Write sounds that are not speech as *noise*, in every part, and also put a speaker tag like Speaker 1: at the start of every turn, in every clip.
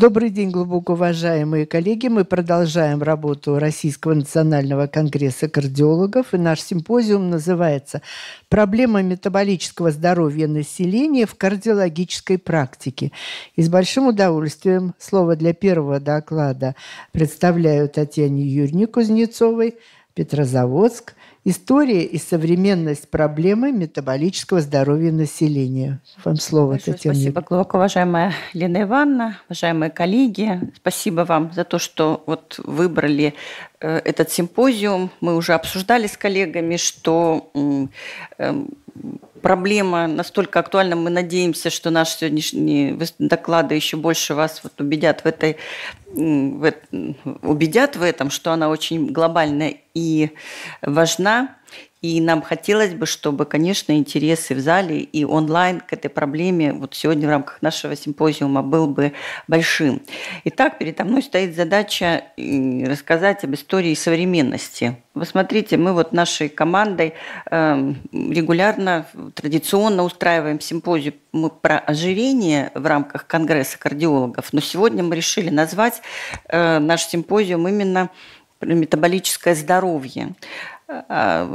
Speaker 1: Добрый день, глубоко уважаемые коллеги. Мы продолжаем работу Российского национального конгресса кардиологов. И наш симпозиум называется «Проблема метаболического здоровья населения в кардиологической практике». И с большим удовольствием слово для первого доклада представляю Татьяне Юрьевне Кузнецовой, Петрозаводск, История и современность проблемы метаболического здоровья населения. Вам слово,
Speaker 2: Большое
Speaker 1: Татьяна.
Speaker 2: Спасибо, глубоко уважаемая Лена Ивановна, уважаемые коллеги. Спасибо вам за то, что вот выбрали э, этот симпозиум. Мы уже обсуждали с коллегами, что э, проблема настолько актуальна, мы надеемся, что наши сегодняшние доклады еще больше вас вот убедят в этой в, убедят в этом, что она очень глобальная и важна. И нам хотелось бы, чтобы, конечно, интересы в зале и онлайн к этой проблеме вот сегодня в рамках нашего симпозиума был бы большим. Итак, передо мной стоит задача рассказать об истории современности. Вы смотрите, мы вот нашей командой эм, регулярно, традиционно устраиваем симпозиум про ожирение в рамках Конгресса кардиологов, но сегодня мы решили назвать э, наш симпозиум именно метаболическое здоровье. А,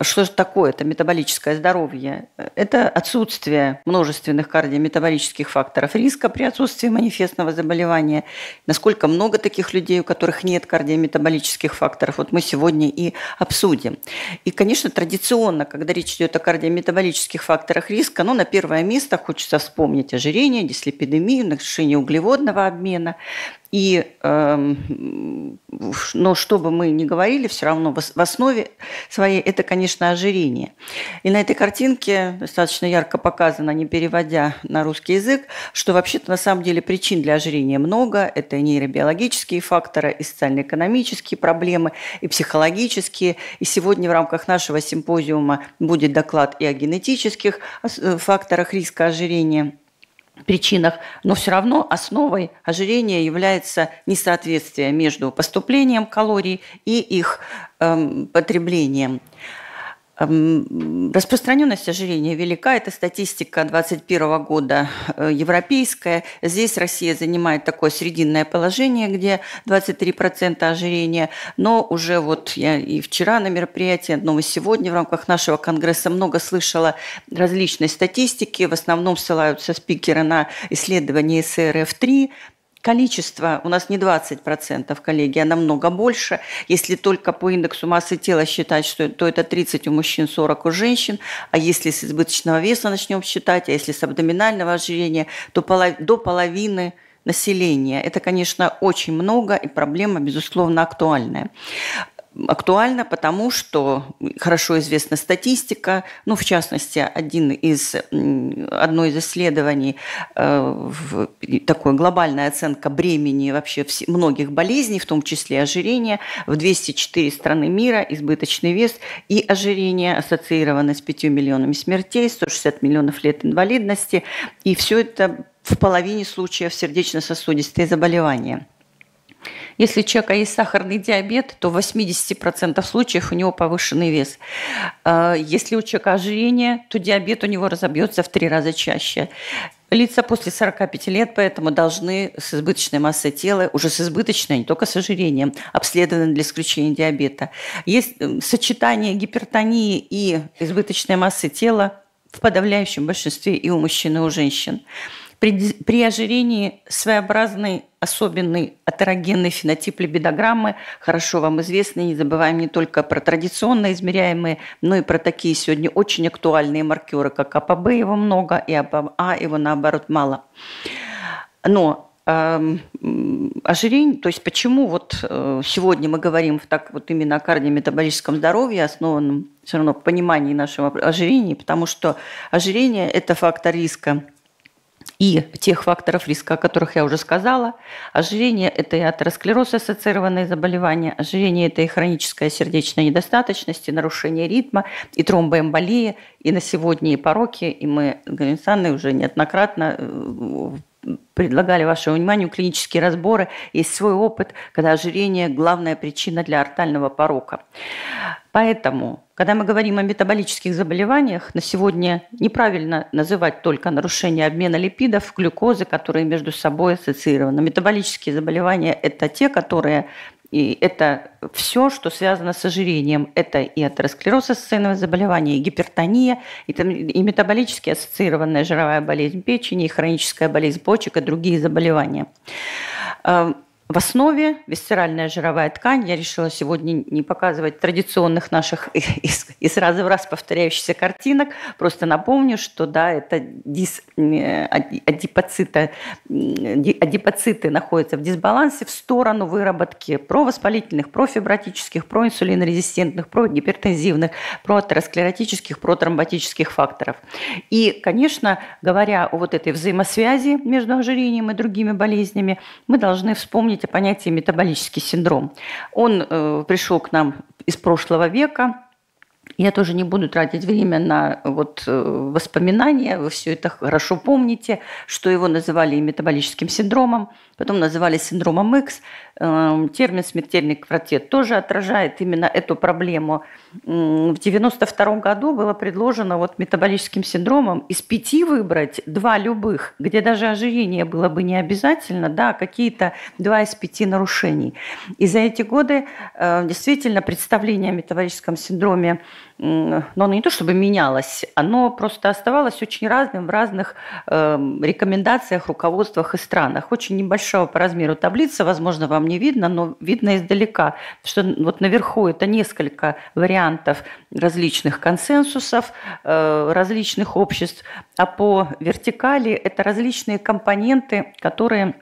Speaker 2: что же такое это метаболическое здоровье? Это отсутствие множественных кардиометаболических факторов риска при отсутствии манифестного заболевания. Насколько много таких людей, у которых нет кардиометаболических факторов, вот мы сегодня и обсудим. И, конечно, традиционно, когда речь идет о кардиометаболических факторах риска, ну, на первое место хочется вспомнить ожирение, дислепидемию, нарушение углеводного обмена. И, э, но что бы мы ни говорили, все равно в основе своей это, конечно, ожирение. И на этой картинке достаточно ярко показано, не переводя на русский язык, что вообще-то на самом деле причин для ожирения много. Это и нейробиологические факторы, и социально-экономические проблемы, и психологические. И сегодня в рамках нашего симпозиума будет доклад и о генетических э, факторах риска ожирения – причинах, но все равно основой ожирения является несоответствие между поступлением калорий и их эм, потреблением. Распространенность ожирения велика. Это статистика 2021 года э, европейская. Здесь Россия занимает такое срединное положение, где 23% ожирения. Но уже вот я и вчера на мероприятии, но и сегодня в рамках нашего конгресса много слышала различной статистики. В основном ссылаются спикеры на исследования СРФ-3, Количество у нас не 20%, коллеги, а намного больше. Если только по индексу массы тела считать, что, то это 30 у мужчин, 40 у женщин. А если с избыточного веса начнем считать, а если с абдоминального ожирения, то до половины населения. Это, конечно, очень много, и проблема, безусловно, актуальная актуально, потому что хорошо известна статистика, ну, в частности, один из, одно из исследований, э, такая глобальная оценка бремени вообще многих болезней, в том числе ожирения, в 204 страны мира избыточный вес и ожирение ассоциированы с 5 миллионами смертей, 160 миллионов лет инвалидности, и все это в половине случаев сердечно-сосудистые заболевания – если у человека есть сахарный диабет, то в 80% случаев у него повышенный вес. А, если у человека ожирение, то диабет у него разобьется в три раза чаще. Лица после 45 лет поэтому должны с избыточной массой тела, уже с избыточной, не только с ожирением, обследованы для исключения диабета. Есть сочетание гипертонии и избыточной массы тела в подавляющем большинстве и у мужчин, и у женщин. При, при ожирении своеобразный, особенный атерогенный фенотип либидограммы, хорошо вам известный, не забываем не только про традиционно измеряемые, но и про такие сегодня очень актуальные маркеры, как АПБ его много, и АПА его наоборот мало. Но эм, ожирение, то есть почему вот э, сегодня мы говорим так вот именно о кардиометаболическом здоровье, основанном все равно в понимании нашего ожирения, потому что ожирение – это фактор риска и тех факторов риска, о которых я уже сказала. Ожирение – это и атеросклероз, ассоциированные заболевания. Ожирение – это и хроническая сердечная недостаточность, и нарушение ритма, и тромбоэмболия, и на сегодня и пороки. И мы, Галина Александровна, уже неоднократно э, предлагали вашему вниманию клинические разборы. Есть свой опыт, когда ожирение – главная причина для артального порока. Поэтому, когда мы говорим о метаболических заболеваниях, на сегодня неправильно называть только нарушение обмена липидов, глюкозы, которые между собой ассоциированы. Метаболические заболевания – это те, которые и это все, что связано с ожирением. Это и атеросклероз ассоциированное заболевание, и гипертония, и, там, и метаболически ассоциированная жировая болезнь печени, и хроническая болезнь почек, и другие заболевания. В основе висцеральная жировая ткань. Я решила сегодня не показывать традиционных наших *laughs* и сразу в раз повторяющихся картинок. Просто напомню, что да, это дис, адипоциты, адипоциты находятся в дисбалансе в сторону выработки провоспалительных, профибротических, проинсулинорезистентных, прогипертензивных, проатеросклеротических, протромботических факторов. И, конечно, говоря о вот этой взаимосвязи между ожирением и другими болезнями, мы должны вспомнить понятие метаболический синдром. Он э, пришел к нам из прошлого века, я тоже не буду тратить время на вот э, воспоминания, вы все это хорошо помните, что его называли метаболическим синдромом, потом называли синдромом X. Эм, термин «смертельный квартет» тоже отражает именно эту проблему. В 1992 году было предложено вот метаболическим синдромом из пяти выбрать два любых, где даже ожирение было бы не обязательно, да, какие-то два из пяти нарушений. И за эти годы э, действительно представление о метаболическом синдроме но оно не то чтобы менялось, оно просто оставалось очень разным в разных э, рекомендациях, руководствах и странах. Очень небольшого по размеру таблица, возможно, вам не видно, но видно издалека, что вот наверху это несколько вариантов различных консенсусов, э, различных обществ, а по вертикали это различные компоненты, которые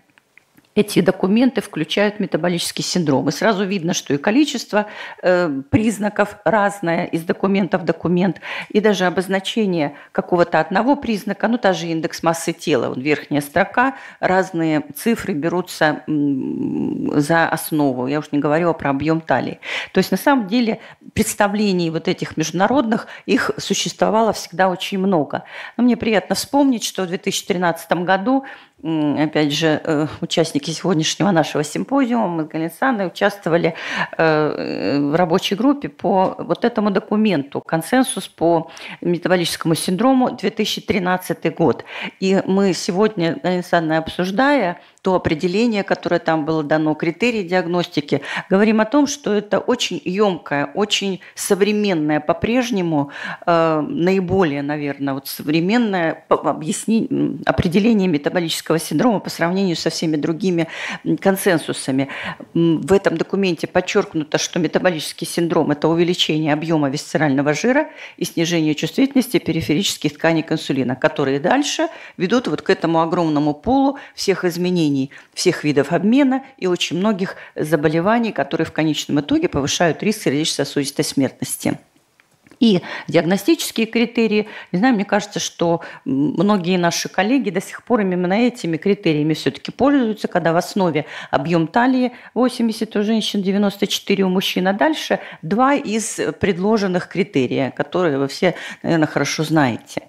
Speaker 2: эти документы включают метаболический синдром. И сразу видно, что и количество э, признаков разное из документа в документ, и даже обозначение какого-то одного признака, ну, та же индекс массы тела, вот верхняя строка, разные цифры берутся за основу. Я уж не говорю про объем талии. То есть, на самом деле, представлений вот этих международных, их существовало всегда очень много. Но мне приятно вспомнить, что в 2013 году опять же, э, участники сегодняшнего нашего симпозиума, мы с Галинсаной участвовали э, в рабочей группе по вот этому документу «Консенсус по метаболическому синдрому 2013 год». И мы сегодня, Галинсаной, обсуждая то определение, которое там было дано, критерии диагностики, говорим о том, что это очень емкое, очень современное по-прежнему, э, наиболее, наверное, вот современное объяснение, определение метаболического синдрома по сравнению со всеми другими консенсусами. В этом документе подчеркнуто, что метаболический синдром – это увеличение объема висцерального жира и снижение чувствительности периферических тканей к инсулина, которые дальше ведут вот к этому огромному полу всех изменений изменений всех видов обмена и очень многих заболеваний, которые в конечном итоге повышают риск сердечно-сосудистой смертности. И диагностические критерии, не знаю, мне кажется, что многие наши коллеги до сих пор именно этими критериями все-таки пользуются, когда в основе объем талии 80 у женщин, 94 у мужчин, а дальше два из предложенных критерия, которые вы все, наверное, хорошо знаете.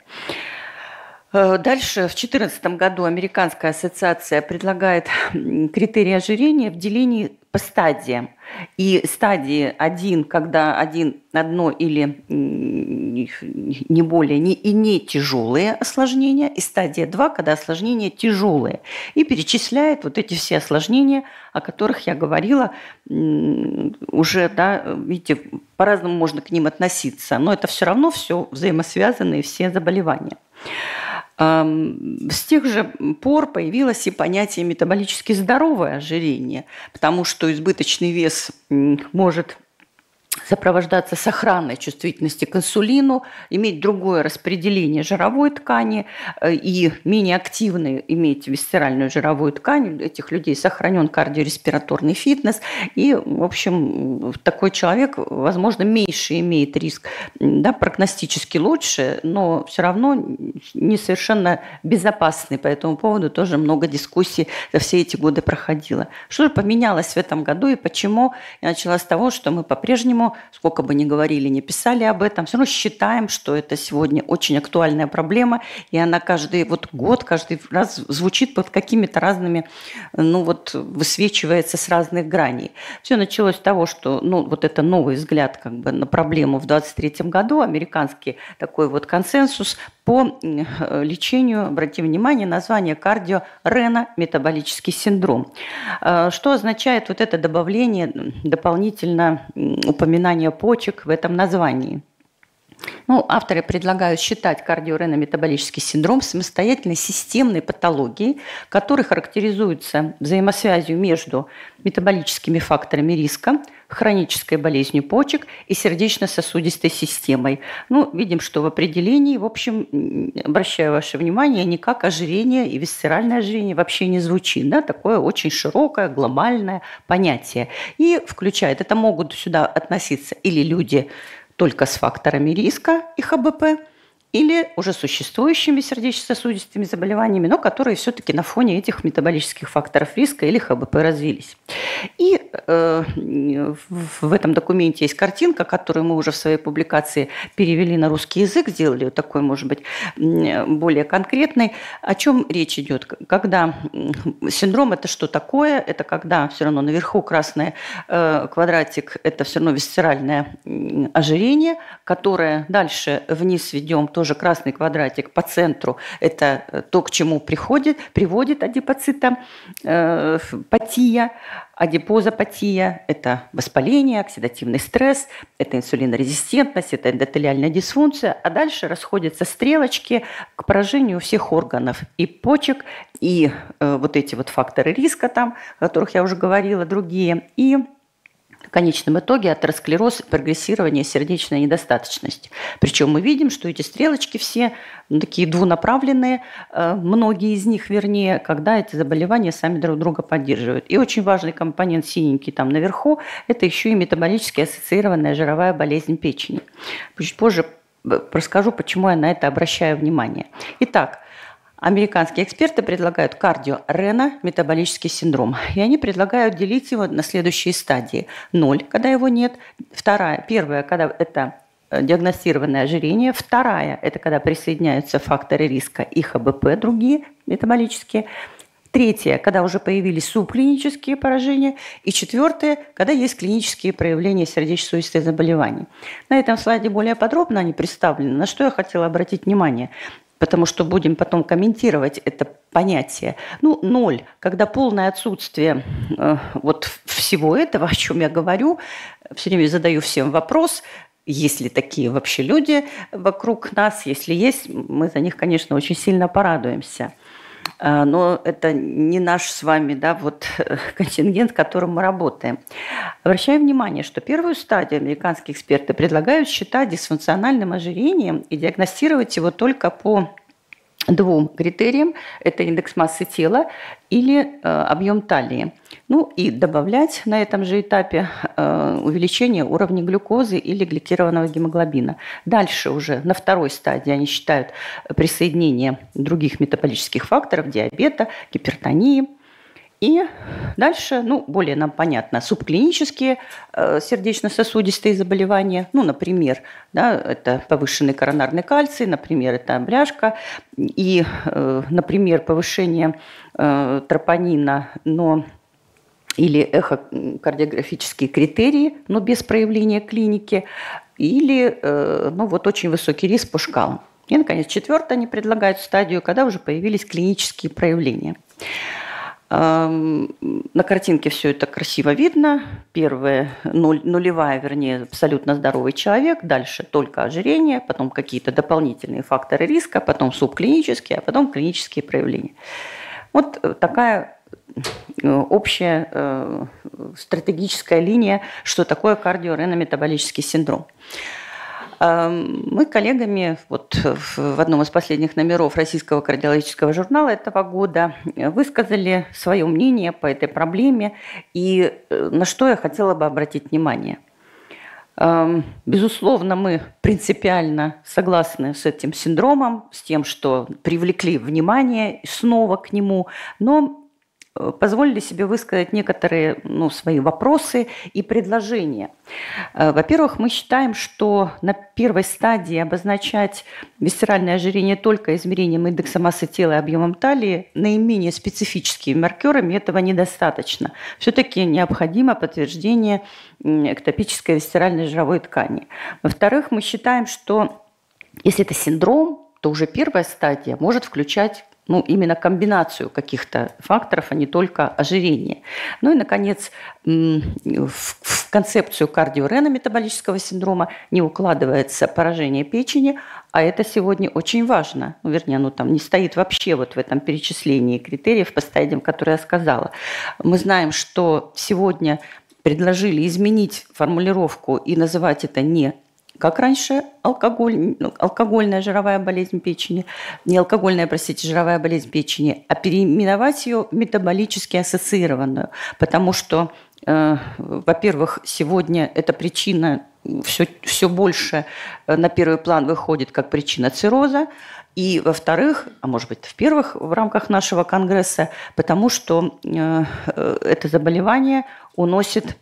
Speaker 2: Э, дальше в 2014 году Американская ассоциация предлагает критерии ожирения в делении по стадиям. И стадии 1, когда один, одно или не более, не, и не тяжелые осложнения, и стадия 2, когда осложнения тяжелые. И перечисляет вот эти все осложнения, о которых я говорила, уже, да, видите, по-разному можно к ним относиться, но это все равно все взаимосвязанные все заболевания. С тех же пор появилось и понятие метаболически здоровое ожирение, потому что избыточный вес может сопровождаться сохранной чувствительности к инсулину, иметь другое распределение жировой ткани э, и менее активно иметь висцеральную жировую ткань. У этих людей сохранен кардиореспираторный фитнес. И, в общем, такой человек, возможно, меньше имеет риск, да, прогностически лучше, но все равно не совершенно безопасный. По этому поводу тоже много дискуссий за все эти годы проходило. Что же поменялось в этом году и почему? Я начала с того, что мы по-прежнему сколько бы ни говорили, не писали об этом, все равно считаем, что это сегодня очень актуальная проблема, и она каждый вот год, каждый раз звучит под какими-то разными, ну вот высвечивается с разных граней. Все началось с того, что ну вот это новый взгляд как бы на проблему в 23 году, американский такой вот консенсус по лечению, обратим внимание, название кардиорено-метаболический синдром. Э, что означает вот это добавление, дополнительно упоминание почек в этом названии? Ну, авторы предлагают считать кардиорено-метаболический синдром самостоятельной системной патологией, которая характеризуется взаимосвязью между метаболическими факторами риска, хронической болезнью почек и сердечно-сосудистой системой. Ну, видим, что в определении, в общем, обращаю ваше внимание, никак ожирение и висцеральное ожирение вообще не звучит. Да? Такое очень широкое, глобальное понятие. И включает, это могут сюда относиться или люди только с факторами риска и ХБП, или уже существующими сердечно-сосудистыми заболеваниями, но которые все-таки на фоне этих метаболических факторов риска или ХБП развились. И э, в этом документе есть картинка, которую мы уже в своей публикации перевели на русский язык, сделали вот такой, может быть, более конкретный. О чем речь идет? Когда синдром – это что такое? Это когда все равно наверху красный э, квадратик – это все равно висцеральное ожирение, которое дальше вниз ведем тоже красный квадратик по центру, это э, то, к чему приходит, приводит адипоцита, э, патия, адипозапатия – это воспаление, оксидативный стресс, это инсулинорезистентность, это эндотелиальная дисфункция, а дальше расходятся стрелочки к поражению всех органов и почек, и э, вот эти вот факторы риска там, о которых я уже говорила, другие, и в конечном итоге атеросклероз, прогрессирование сердечной недостаточности. Причем мы видим, что эти стрелочки все ну, такие двунаправленные, э, многие из них, вернее, когда эти заболевания сами друг друга поддерживают. И очень важный компонент синенький там наверху – это еще и метаболически ассоциированная жировая болезнь печени. Чуть позже э, расскажу, почему я на это обращаю внимание. Итак, Американские эксперты предлагают кардио-рено-метаболический синдром. И они предлагают делить его на следующие стадии. Ноль, когда его нет. Вторая, первая, когда это э, диагностированное ожирение. Вторая – это когда присоединяются факторы риска и ХБП, другие метаболические. Третье, когда уже появились субклинические поражения. И четвертое, когда есть клинические проявления сердечно-сосудистых заболеваний. На этом слайде более подробно они представлены. На что я хотела обратить внимание потому что будем потом комментировать это понятие. Ну, ноль, когда полное отсутствие э, вот всего этого, *laughs* о чем я говорю, все время задаю всем вопрос, есть ли такие вообще люди вокруг нас, если есть, мы за них, конечно, очень сильно порадуемся. А, но это не наш с вами да, вот, *laughs* контингент, которым мы работаем. Обращаю внимание, что первую стадию американские эксперты предлагают считать дисфункциональным ожирением и диагностировать его только по двум критериям. Это индекс массы тела или э, объем талии. Ну и добавлять на этом же этапе э, увеличение уровня глюкозы или гликированного гемоглобина. Дальше уже на второй стадии они считают присоединение других метаболических факторов, диабета, гипертонии – и дальше, ну, более нам понятно, субклинические э, сердечно-сосудистые заболевания, ну, например, да, это повышенный коронарный кальций, например, это бляшка, и, э, например, повышение э, тропонина, но или эхокардиографические критерии, но без проявления клиники, или, ну, вот очень высокий риск по шкалам. И, наконец, четвертое, они предлагают стадию, когда уже появились клинические проявления. На картинке все это красиво видно. Нуль, нулевая, вернее, абсолютно здоровый человек. Дальше только ожирение, потом какие-то дополнительные факторы риска, потом субклинические, а потом клинические проявления. Вот э, такая э, общая э, стратегическая линия, что такое кардиоренометаболический синдром. Мы коллегами вот в одном из последних номеров Российского кардиологического журнала этого года высказали свое мнение по этой проблеме и э, на что я хотела бы обратить внимание. Безусловно, мы принципиально согласны с этим синдромом, с тем, что привлекли внимание снова к нему, но позволили себе высказать некоторые ну, свои вопросы и предложения. Э, во-первых, мы считаем, что на первой стадии обозначать висцеральное ожирение только измерением индекса массы тела и объемом талии наименее специфическими маркерами этого недостаточно. Все-таки необходимо подтверждение эктопической висцеральной жировой ткани. Во-вторых, мы считаем, что если это синдром, то уже первая стадия может включать ну, именно комбинацию каких-то факторов, а не только ожирение. Ну и, наконец, в концепцию кардиорено-метаболического синдрома не укладывается поражение печени, а это сегодня очень важно. Ну, вернее, оно там не стоит вообще вот в этом перечислении критериев по стадиям, которые я сказала. Мы знаем, что сегодня предложили изменить формулировку и называть это не как раньше алкоголь, ну, алкогольная жировая болезнь печени, не алкогольная, простите, жировая болезнь печени, а переименовать ее метаболически ассоциированную, потому что э, во-первых, сегодня эта причина все, все больше э, на первый план выходит как причина цирроза, и во-вторых, а может быть в-первых, в рамках нашего конгресса, потому что э, это заболевание уносит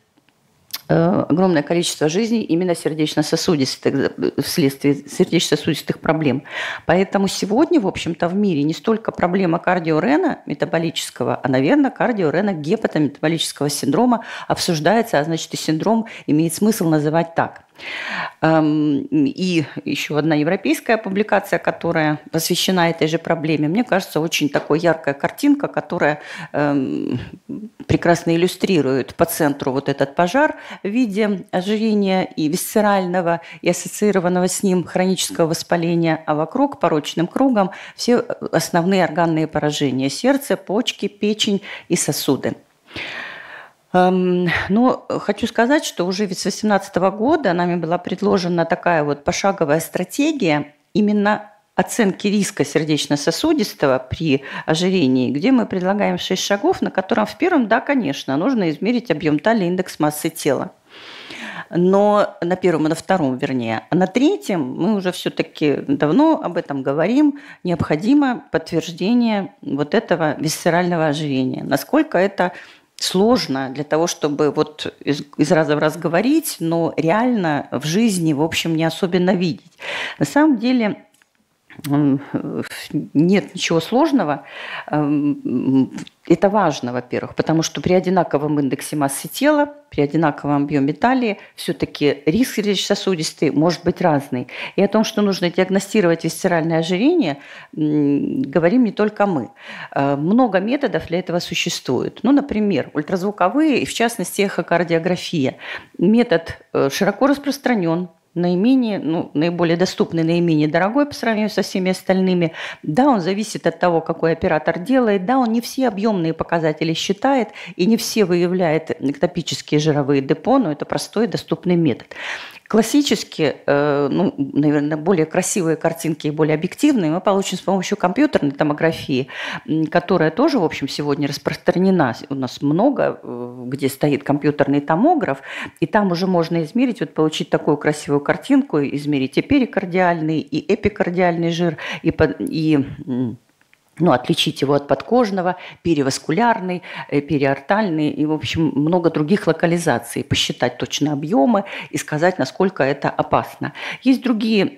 Speaker 2: огромное количество жизней именно сердечно-сосудистых, э, вследствие сердечно-сосудистых проблем. Поэтому сегодня, в общем-то, в мире не столько проблема кардиорена метаболического, а, наверное, кардиорена гепатометаболического синдрома обсуждается, а значит, и синдром имеет смысл называть так. Эм, и еще одна европейская публикация, которая посвящена этой же проблеме. Мне кажется, очень такой яркая картинка, которая эм, прекрасно иллюстрирует по центру вот этот пожар в виде ожирения и висцерального, и ассоциированного с ним хронического воспаления, а вокруг порочным кругом все основные органные поражения – сердце, почки, печень и сосуды. Но хочу сказать, что уже ведь с 2018 года нами была предложена такая вот пошаговая стратегия именно оценки риска сердечно-сосудистого при ожирении, где мы предлагаем 6 шагов, на котором в первом, да, конечно, нужно измерить объем талии, индекс массы тела. Но на первом и на втором, вернее. А на третьем мы уже все-таки давно об этом говорим. Необходимо подтверждение вот этого висцерального ожирения. Насколько это сложно для того, чтобы вот из, из раза в раз говорить, но реально в жизни, в общем, не особенно видеть. На самом деле нет ничего сложного. Это важно, во-первых, потому что при одинаковом индексе массы тела, при одинаковом объеме талии, все-таки риск сердечно-сосудистый может быть разный. И о том, что нужно диагностировать висцеральное ожирение, говорим не только мы. Э, много методов для этого существует. Ну, например, ультразвуковые, и в частности эхокардиография. Метод э, широко распространен, наименее, ну, наиболее доступный, наименее дорогой по сравнению со всеми остальными. Да, он зависит от того, какой оператор делает. Да, он не все объемные показатели считает и не все выявляет эктопические жировые депо, но это простой доступный метод. Классически, э, ну, наверное, более красивые картинки и более объективные мы получим с помощью компьютерной томографии, которая тоже, в общем, сегодня распространена. У нас много, э, где стоит компьютерный томограф, и там уже можно измерить, вот получить такую красивую картинку, измерить и перикардиальный, и эпикардиальный жир, и, и ну, отличить его от подкожного, переваскулярный, э, периортальный и, в общем, много других локализаций, посчитать точно объемы и сказать, насколько это опасно. Есть другие,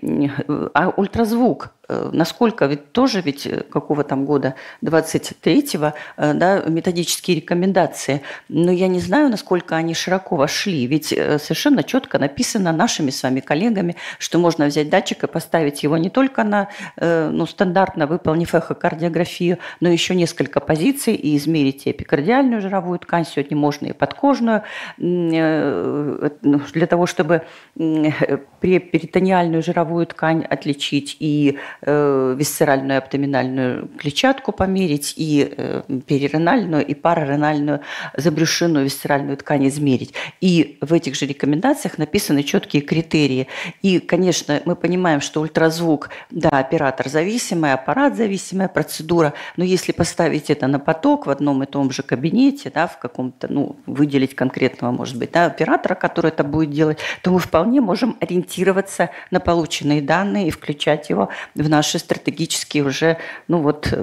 Speaker 2: а ультразвук Э, насколько ведь тоже ведь э, какого там года 23-го э, да, методические рекомендации, но я не знаю, насколько они широко вошли, ведь совершенно четко написано нашими с вами коллегами, что можно взять датчик и поставить его не только на ну, стандартно выполнив эхокардиографию, но еще несколько позиций и измерить эпикардиальную жировую ткань, сегодня можно и подкожную, ну, для того, чтобы перитониальную жировую ткань отличить и э, висцеральную абдоминальную клетчатку померить, и э, периренальную, и параренальную забрюшинную висцеральную ткань измерить. И в этих же рекомендациях написаны четкие критерии. И, конечно, мы понимаем, что ультразвук, да, оператор зависимый, аппарат зависимая процедура, но если поставить это на поток в одном и том же кабинете, да, в каком-то, ну, выделить конкретного, может быть, да, оператора, который это будет делать, то мы вполне можем ориентироваться на полученные данные и включать его в наши стратегические уже ну вот,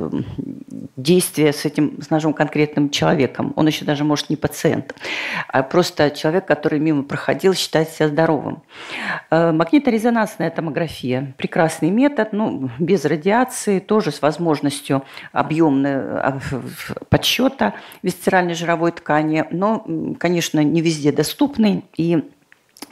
Speaker 2: действия с этим, с нашим конкретным человеком. Он еще даже может не пациент, а просто человек, который мимо проходил, считает себя здоровым. Магниторезонансная томография – прекрасный метод, ну, без радиации, тоже с возможностью объемного подсчета висцеральной жировой ткани, но, конечно, не везде доступный и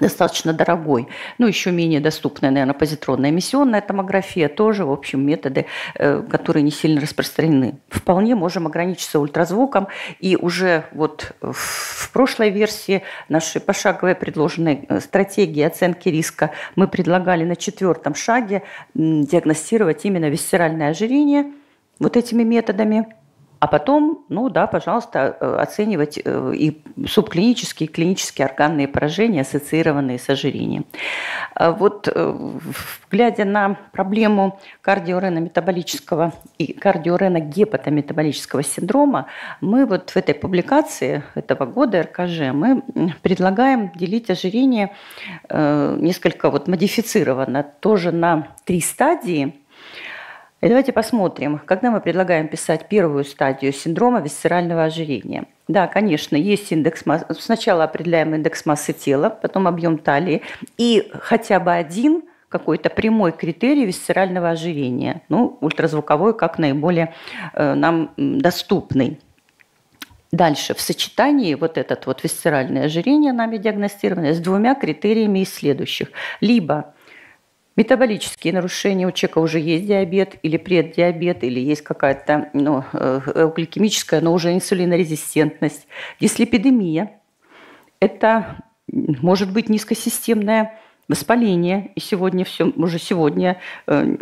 Speaker 2: достаточно дорогой. Ну, еще менее доступная, наверное, позитронная эмиссионная томография, тоже, в общем, методы, э, которые не сильно распространены. Вполне можем ограничиться ультразвуком, и уже вот в прошлой версии нашей пошаговой предложенной э, стратегии оценки риска мы предлагали на четвертом шаге диагностировать именно висцеральное ожирение вот этими методами – а потом, ну да, пожалуйста, э, оценивать э, и субклинические, и клинические органные поражения, ассоциированные с ожирением. А вот э, глядя на проблему кардиорено-метаболического и кардиорено-гепатометаболического синдрома, мы вот в этой публикации этого года РКЖ мы предлагаем делить ожирение несколько вот модифицированно, тоже на три стадии – и давайте посмотрим, когда мы предлагаем писать первую стадию синдрома висцерального ожирения. Да, конечно, есть индекс массы. Сначала определяем индекс массы тела, потом объем талии. И хотя бы один какой-то прямой критерий висцерального ожирения. Ну, ультразвуковой как наиболее э, нам доступный. Дальше, в сочетании вот этот вот висцеральное ожирение нами диагностированное с двумя критериями из следующих. Либо Метаболические нарушения у человека уже есть диабет или преддиабет, или есть какая-то ну, э, гликемическая, но уже инсулинорезистентность. Дислепидемия – это может быть низкосистемная воспаление. И сегодня все, уже сегодня э,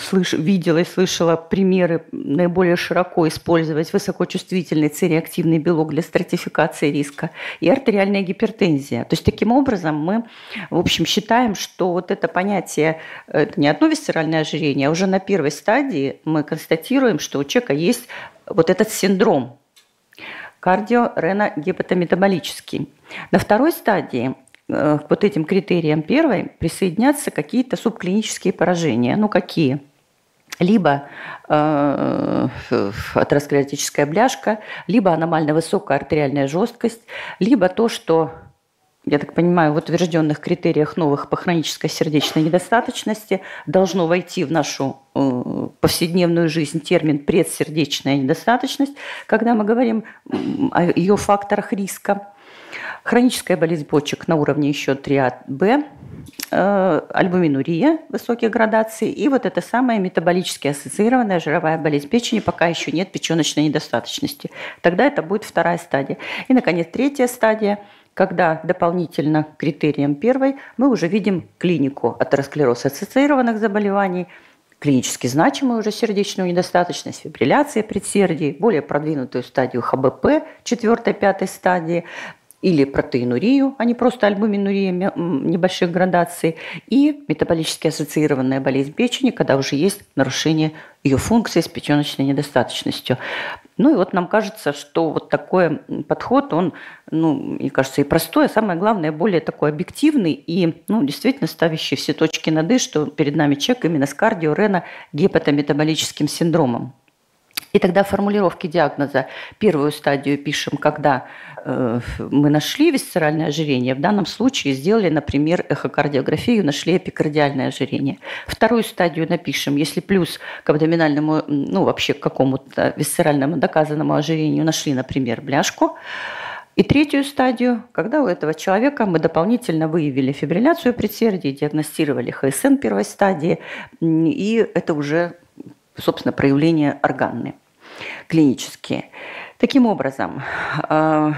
Speaker 2: слыш, видела и слышала примеры наиболее широко использовать высокочувствительный цереактивный белок для стратификации риска и артериальная гипертензия. То есть таким образом мы, в общем, считаем, что вот это понятие, это не одно висцеральное ожирение, а уже на первой стадии мы констатируем, что у человека есть вот этот синдром кардиореногепатометаболический. На второй стадии Э, к вот этим критериям первой присоединятся какие-то субклинические поражения. Ну, какие? либо э, атеросклеротическая бляшка, либо аномально высокая артериальная жесткость, либо то, что, я так понимаю, в утвержденных критериях новых по хронической сердечной недостаточности должно войти в нашу э, повседневную жизнь термин предсердечная недостаточность, когда мы говорим о ее факторах риска. Хроническая болезнь почек на уровне еще 3А-Б, э, альбуминурия высоких градаций и вот это самая метаболически ассоциированная жировая болезнь печени, пока еще нет печеночной недостаточности. Тогда это будет вторая стадия. И, наконец, третья стадия – когда дополнительно к критериям первой мы уже видим клинику атеросклероз ассоциированных заболеваний, клинически значимую уже сердечную недостаточность, фибрилляция предсердий, более продвинутую стадию ХБП, четвертой, пятой стадии, или протеинурию, а не просто альбуминурия небольших градаций, и метаболически ассоциированная болезнь печени, когда уже есть нарушение ее функции с печеночной недостаточностью. Ну и вот нам кажется, что вот такой подход, он, ну, мне кажется, и простой, а самое главное, более такой объективный и, ну, действительно ставящий все точки над «и», что перед нами человек именно с кардиорено гепатометаболическим синдромом. И тогда формулировки диагноза первую стадию пишем, когда э, мы нашли висцеральное ожирение. В данном случае сделали, например, эхокардиографию, нашли эпикардиальное ожирение. Вторую стадию напишем, если плюс к абдоминальному, ну вообще к какому-то висцеральному доказанному ожирению нашли, например, бляшку. И третью стадию, когда у этого человека мы дополнительно выявили фибрилляцию предсердий, диагностировали ХСН первой стадии, и это уже собственно, проявления органные, клинические. Таким образом, а,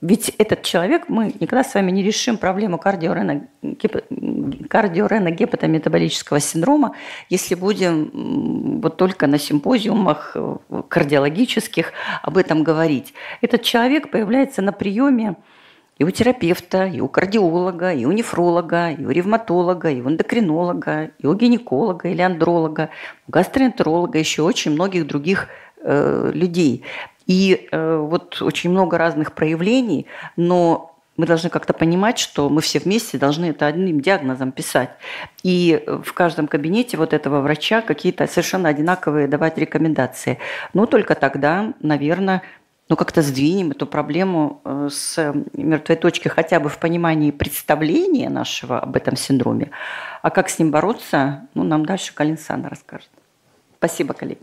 Speaker 2: ведь этот человек, мы никогда с вами не решим проблему кардиореногепатометаболического синдрома, если будем вот только на симпозиумах э, кардиологических об этом говорить. Этот человек появляется на приеме и у терапевта, и у кардиолога, и у нефролога, и у ревматолога, и у эндокринолога, и у гинеколога или андролога, у гастроэнтеролога, еще очень многих других э, людей. И э, вот очень много разных проявлений, но мы должны как-то понимать, что мы все вместе должны это одним диагнозом писать. И в каждом кабинете вот этого врача какие-то совершенно одинаковые давать рекомендации. Но только тогда, наверное, ну, как-то сдвинем эту проблему э, с мертвой точки хотя бы в понимании представления нашего об этом синдроме. А как с ним бороться, ну, нам дальше Калин Сана расскажет. Спасибо, коллеги.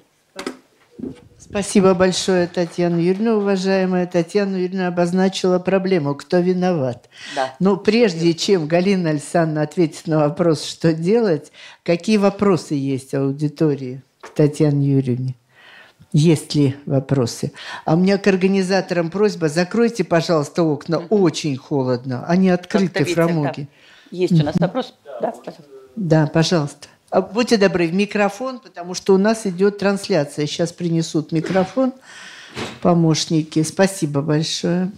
Speaker 1: Спасибо большое, Татьяна Юрьевна. Уважаемая Татьяна Юрьевна обозначила проблему, кто виноват. Да. Но прежде чем Галина Александровна ответит на вопрос, что делать, какие вопросы есть аудитории к Татьяне Юрьевне? Есть ли вопросы? А у меня к организаторам просьба, закройте, пожалуйста, окна, угу. очень холодно, они открыты, фрамуги.
Speaker 2: Да. Есть у нас вопрос? Да,
Speaker 1: пожалуйста. Да, пожалуйста. А будьте добры, в микрофон, потому что у нас идет трансляция. Сейчас принесут микрофон помощники. Спасибо большое.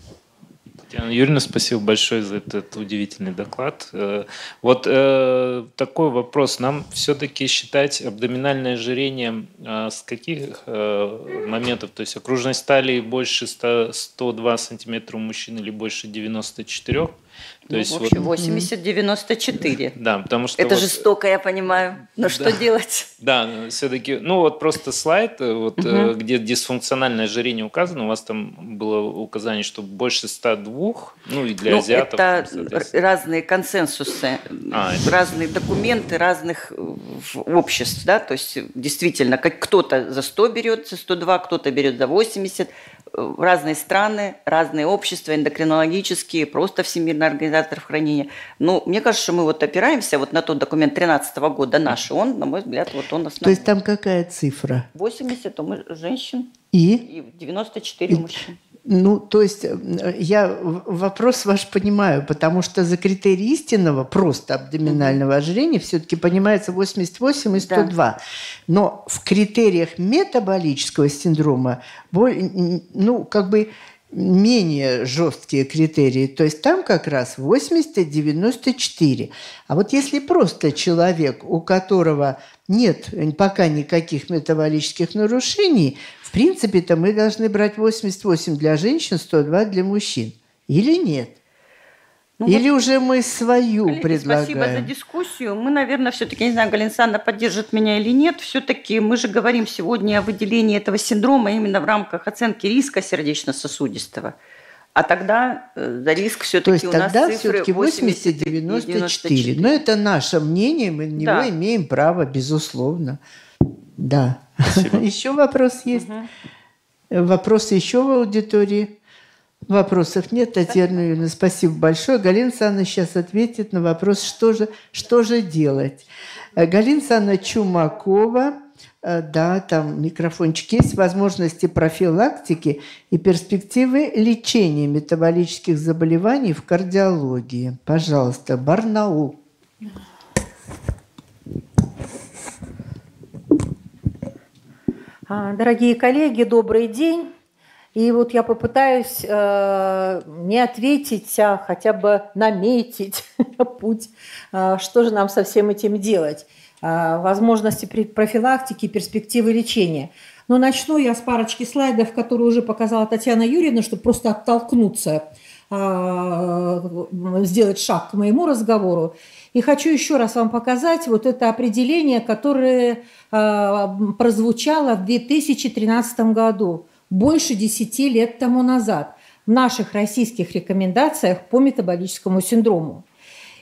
Speaker 3: Татьяна Юрьевна, спасибо большое за этот удивительный доклад. Э, вот э, такой вопрос. Нам все-таки считать абдоминальное ожирение э, с каких моментов? То есть окружность талии больше 100, 102 сантиметра у мужчин или больше 94?
Speaker 2: То ну, есть в общем, вот... 80-94.
Speaker 3: Да, потому что...
Speaker 2: Это вот... жестоко, я понимаю. Но да. что делать?
Speaker 3: Да, все-таки... Ну, вот просто слайд, э, вот, угу. где дисфункциональное ожирение указано, у вас там было указание, что больше 102, ну, и для ну, азиатов.
Speaker 2: это разные консенсусы, а, это... разные документы разных э, обществ, да, то есть действительно, как кто-то за 100 берет, за 102, кто-то берет за 80, разные страны, разные общества, эндокринологические, просто Всемирный организатор хранения. Ну, мне кажется, что мы вот опираемся вот на тот документ 13 года наш, он, на мой взгляд, вот он основной.
Speaker 1: То есть там какая цифра?
Speaker 2: 80 у женщин
Speaker 1: и,
Speaker 2: и 94 и, мужчин.
Speaker 1: Ну, то есть э, я вопрос ваш понимаю, потому что за критерий истинного просто абдоминального ожирения все-таки понимается 88 и 102. Да. Но в критериях метаболического синдрома, ну, как бы менее жесткие критерии. То есть там как раз 80-94. А вот если просто человек, у которого нет пока никаких метаболических нарушений, в принципе-то мы должны брать 88 для женщин, 102 для мужчин. Или нет? Ну, Или вот, уже мы свою коллеги, предлагаем?
Speaker 2: Спасибо за дискуссию. Мы, наверное, все-таки, не знаю, Галина Александровна поддержит меня или нет, все-таки мы же говорим сегодня о выделении этого синдрома именно в рамках оценки риска сердечно-сосудистого. А тогда э, за риск все-таки
Speaker 1: у нас тогда все-таки 80-94. Но это наше мнение, мы на да. него имеем право, безусловно. Да. Спасибо. *laughs* Еще вопрос есть? Угу. Вопросы еще в аудитории? Вопросов нет, Татьяна Юрьевна, спасибо большое. Галина Санна сейчас ответит на вопрос, что же, что же делать. Э, Галина Санна Чумакова, э, да, там микрофончик есть, возможности профилактики и перспективы лечения метаболических заболеваний в кардиологии. Пожалуйста, Барнаул.
Speaker 4: Дорогие коллеги, добрый день. И вот я попытаюсь э, не ответить, а хотя бы наметить *laughs* путь, э, что же нам со всем этим делать. Э, возможности профилактики, перспективы лечения. Но начну я с парочки слайдов, которые уже показала Татьяна Юрьевна, чтобы просто оттолкнуться, э, сделать шаг к моему разговору. И хочу еще раз вам показать вот это определение, которое э, прозвучало в 2013 году – больше 10 лет тому назад в наших российских рекомендациях по метаболическому синдрому.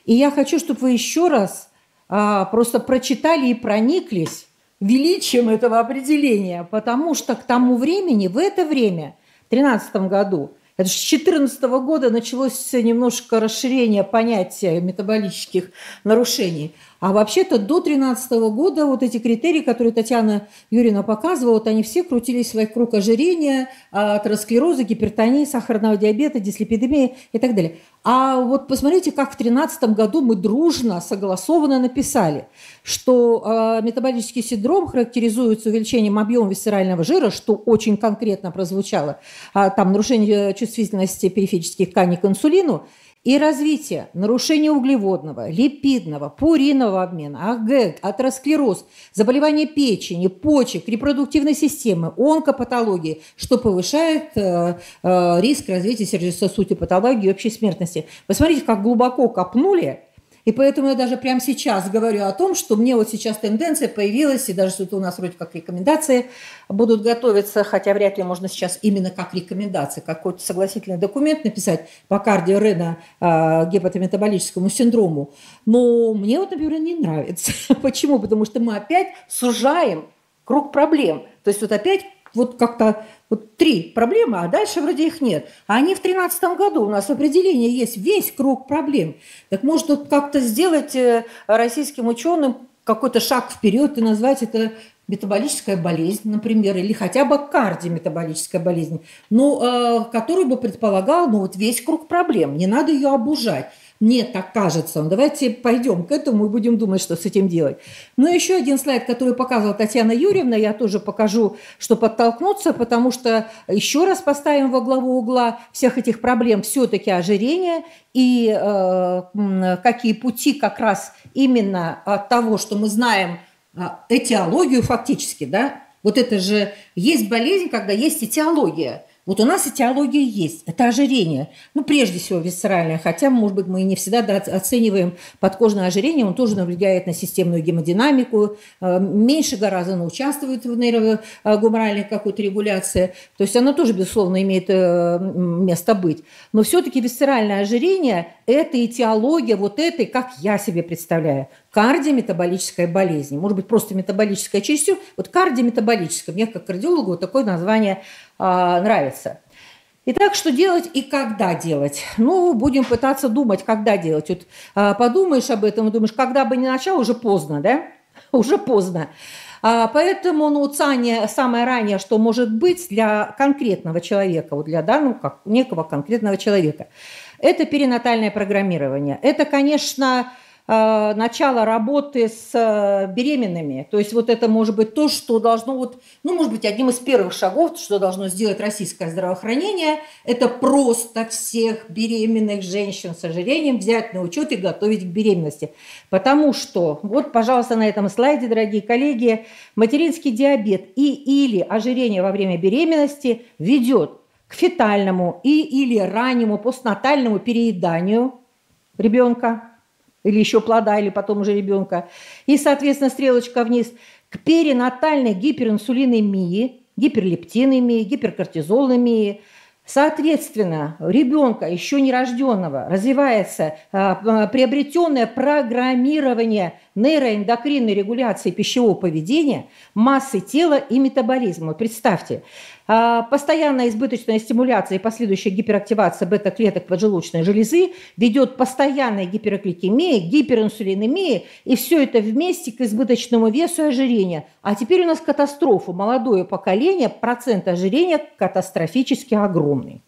Speaker 4: И я хочу, чтобы вы еще раз а, просто прочитали и прониклись величием этого определения, потому что к тому времени, в это время, в 2013 году, это с 2014 года началось немножко расширение понятия метаболических нарушений – а вообще-то до 2013 года вот эти критерии, которые Татьяна Юрьевна показывала, вот они все крутились вокруг ожирения, атеросклероза, гипертонии, сахарного диабета, дислепидемии и так далее. А вот посмотрите, как в 2013 году мы дружно, согласованно написали, что э, метаболический синдром характеризуется увеличением объема висцерального жира, что очень конкретно прозвучало, а, там нарушение чувствительности периферических тканей к инсулину – и развитие нарушения углеводного, липидного, пуринового обмена, АГ, атеросклероз, заболевания печени, почек, репродуктивной системы, онкопатологии, что повышает э, э, риск развития сердечно-сосудистой патологии и общей смертности. Посмотрите, как глубоко копнули – и поэтому я даже прямо сейчас говорю о том, что мне вот сейчас тенденция появилась, и даже что-то у нас вроде как рекомендации будут готовиться, хотя вряд ли можно сейчас именно как рекомендации, какой-то согласительный документ написать по кардиорена э, гепатометаболическому синдрому. Но мне вот, например, не нравится. *laughs* Почему? Потому что мы опять сужаем круг проблем. То есть вот опять вот как-то вот три проблемы, а дальше вроде их нет. А они в 2013 году, у нас определение есть, весь круг проблем. Так может вот как-то сделать э, российским ученым какой-то шаг вперед и назвать это метаболическая болезнь, например, или хотя бы кардиометаболическая болезнь, ну, э, которую бы предполагал ну, вот весь круг проблем. Не надо ее обужать. Мне так кажется. Ну, давайте пойдем к этому и будем думать, что с этим делать. Но еще один слайд, который показывала Татьяна Юрьевна, я тоже покажу, что подтолкнуться, потому что еще раз поставим во главу угла всех этих проблем все-таки ожирение и э, какие пути как раз именно от того, что мы знаем э, этиологию фактически, да, вот это же есть болезнь, когда есть этиология – вот у нас этиология есть, это ожирение. Ну, прежде всего, висцеральное, хотя, может быть, мы не всегда оцениваем подкожное ожирение, он тоже влияет на системную гемодинамику, э, меньше гораздо оно участвует в нейрогуморальной какой-то регуляции, то есть оно тоже, безусловно, имеет э, место быть. Но все-таки висцеральное ожирение – это этиология вот этой, как я себе представляю, кардиометаболическая болезнь. Может быть, просто метаболическая частью. Вот кардиометаболическая. Мне как кардиологу вот такое название нравится. Итак, что делать и когда делать? Ну, будем пытаться думать, когда делать. Вот а, подумаешь об этом думаешь, когда бы не начал, уже поздно, да? *laughs* Уже поздно. А, поэтому, ну, ЦАНИ самое раннее, что может быть для конкретного человека, вот для, да, ну, как некого конкретного человека, это перинатальное программирование. Это, конечно, начало работы с э, беременными. То есть вот это может быть то, что должно, вот, ну, может быть, одним из первых шагов, что должно сделать российское здравоохранение, это просто всех беременных женщин с ожирением взять на учет и готовить к беременности. Потому что, вот, пожалуйста, на этом слайде, дорогие коллеги, материнский диабет и или ожирение во время беременности ведет к фетальному и или раннему постнатальному перееданию ребенка, или еще плода, или потом уже ребенка. И, соответственно, стрелочка вниз к перинатальной гиперинсулинемии, гиперлептинемии, гиперкортизолемии. Соответственно, ребенка еще нерожденного развивается а, приобретенное программирование нейроэндокринной регуляции пищевого поведения, массы тела и метаболизма. Представьте, а, постоянная избыточная стимуляция и последующая гиперактивация бета-клеток поджелудочной железы ведет постоянной гипергликемии, гиперинсулинемии, и все это вместе к избыточному весу и ожирению. А теперь у нас катастрофа. Молодое поколение, процент ожирения катастрофически огромный.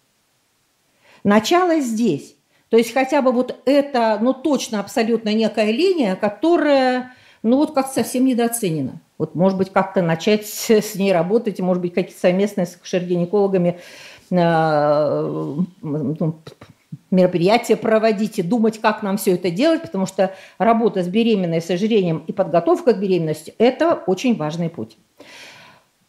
Speaker 4: Начало здесь. То есть хотя бы вот это, ну точно абсолютно некая линия, которая, ну вот как совсем недооценена. Вот, может быть, как-то начать с ней работать, может быть, какие-то совместные с акушер-гинекологами э, ну, мероприятия проводить и думать, как нам все это делать, потому что работа с беременной, с ожирением и подготовка к беременности – это очень важный путь.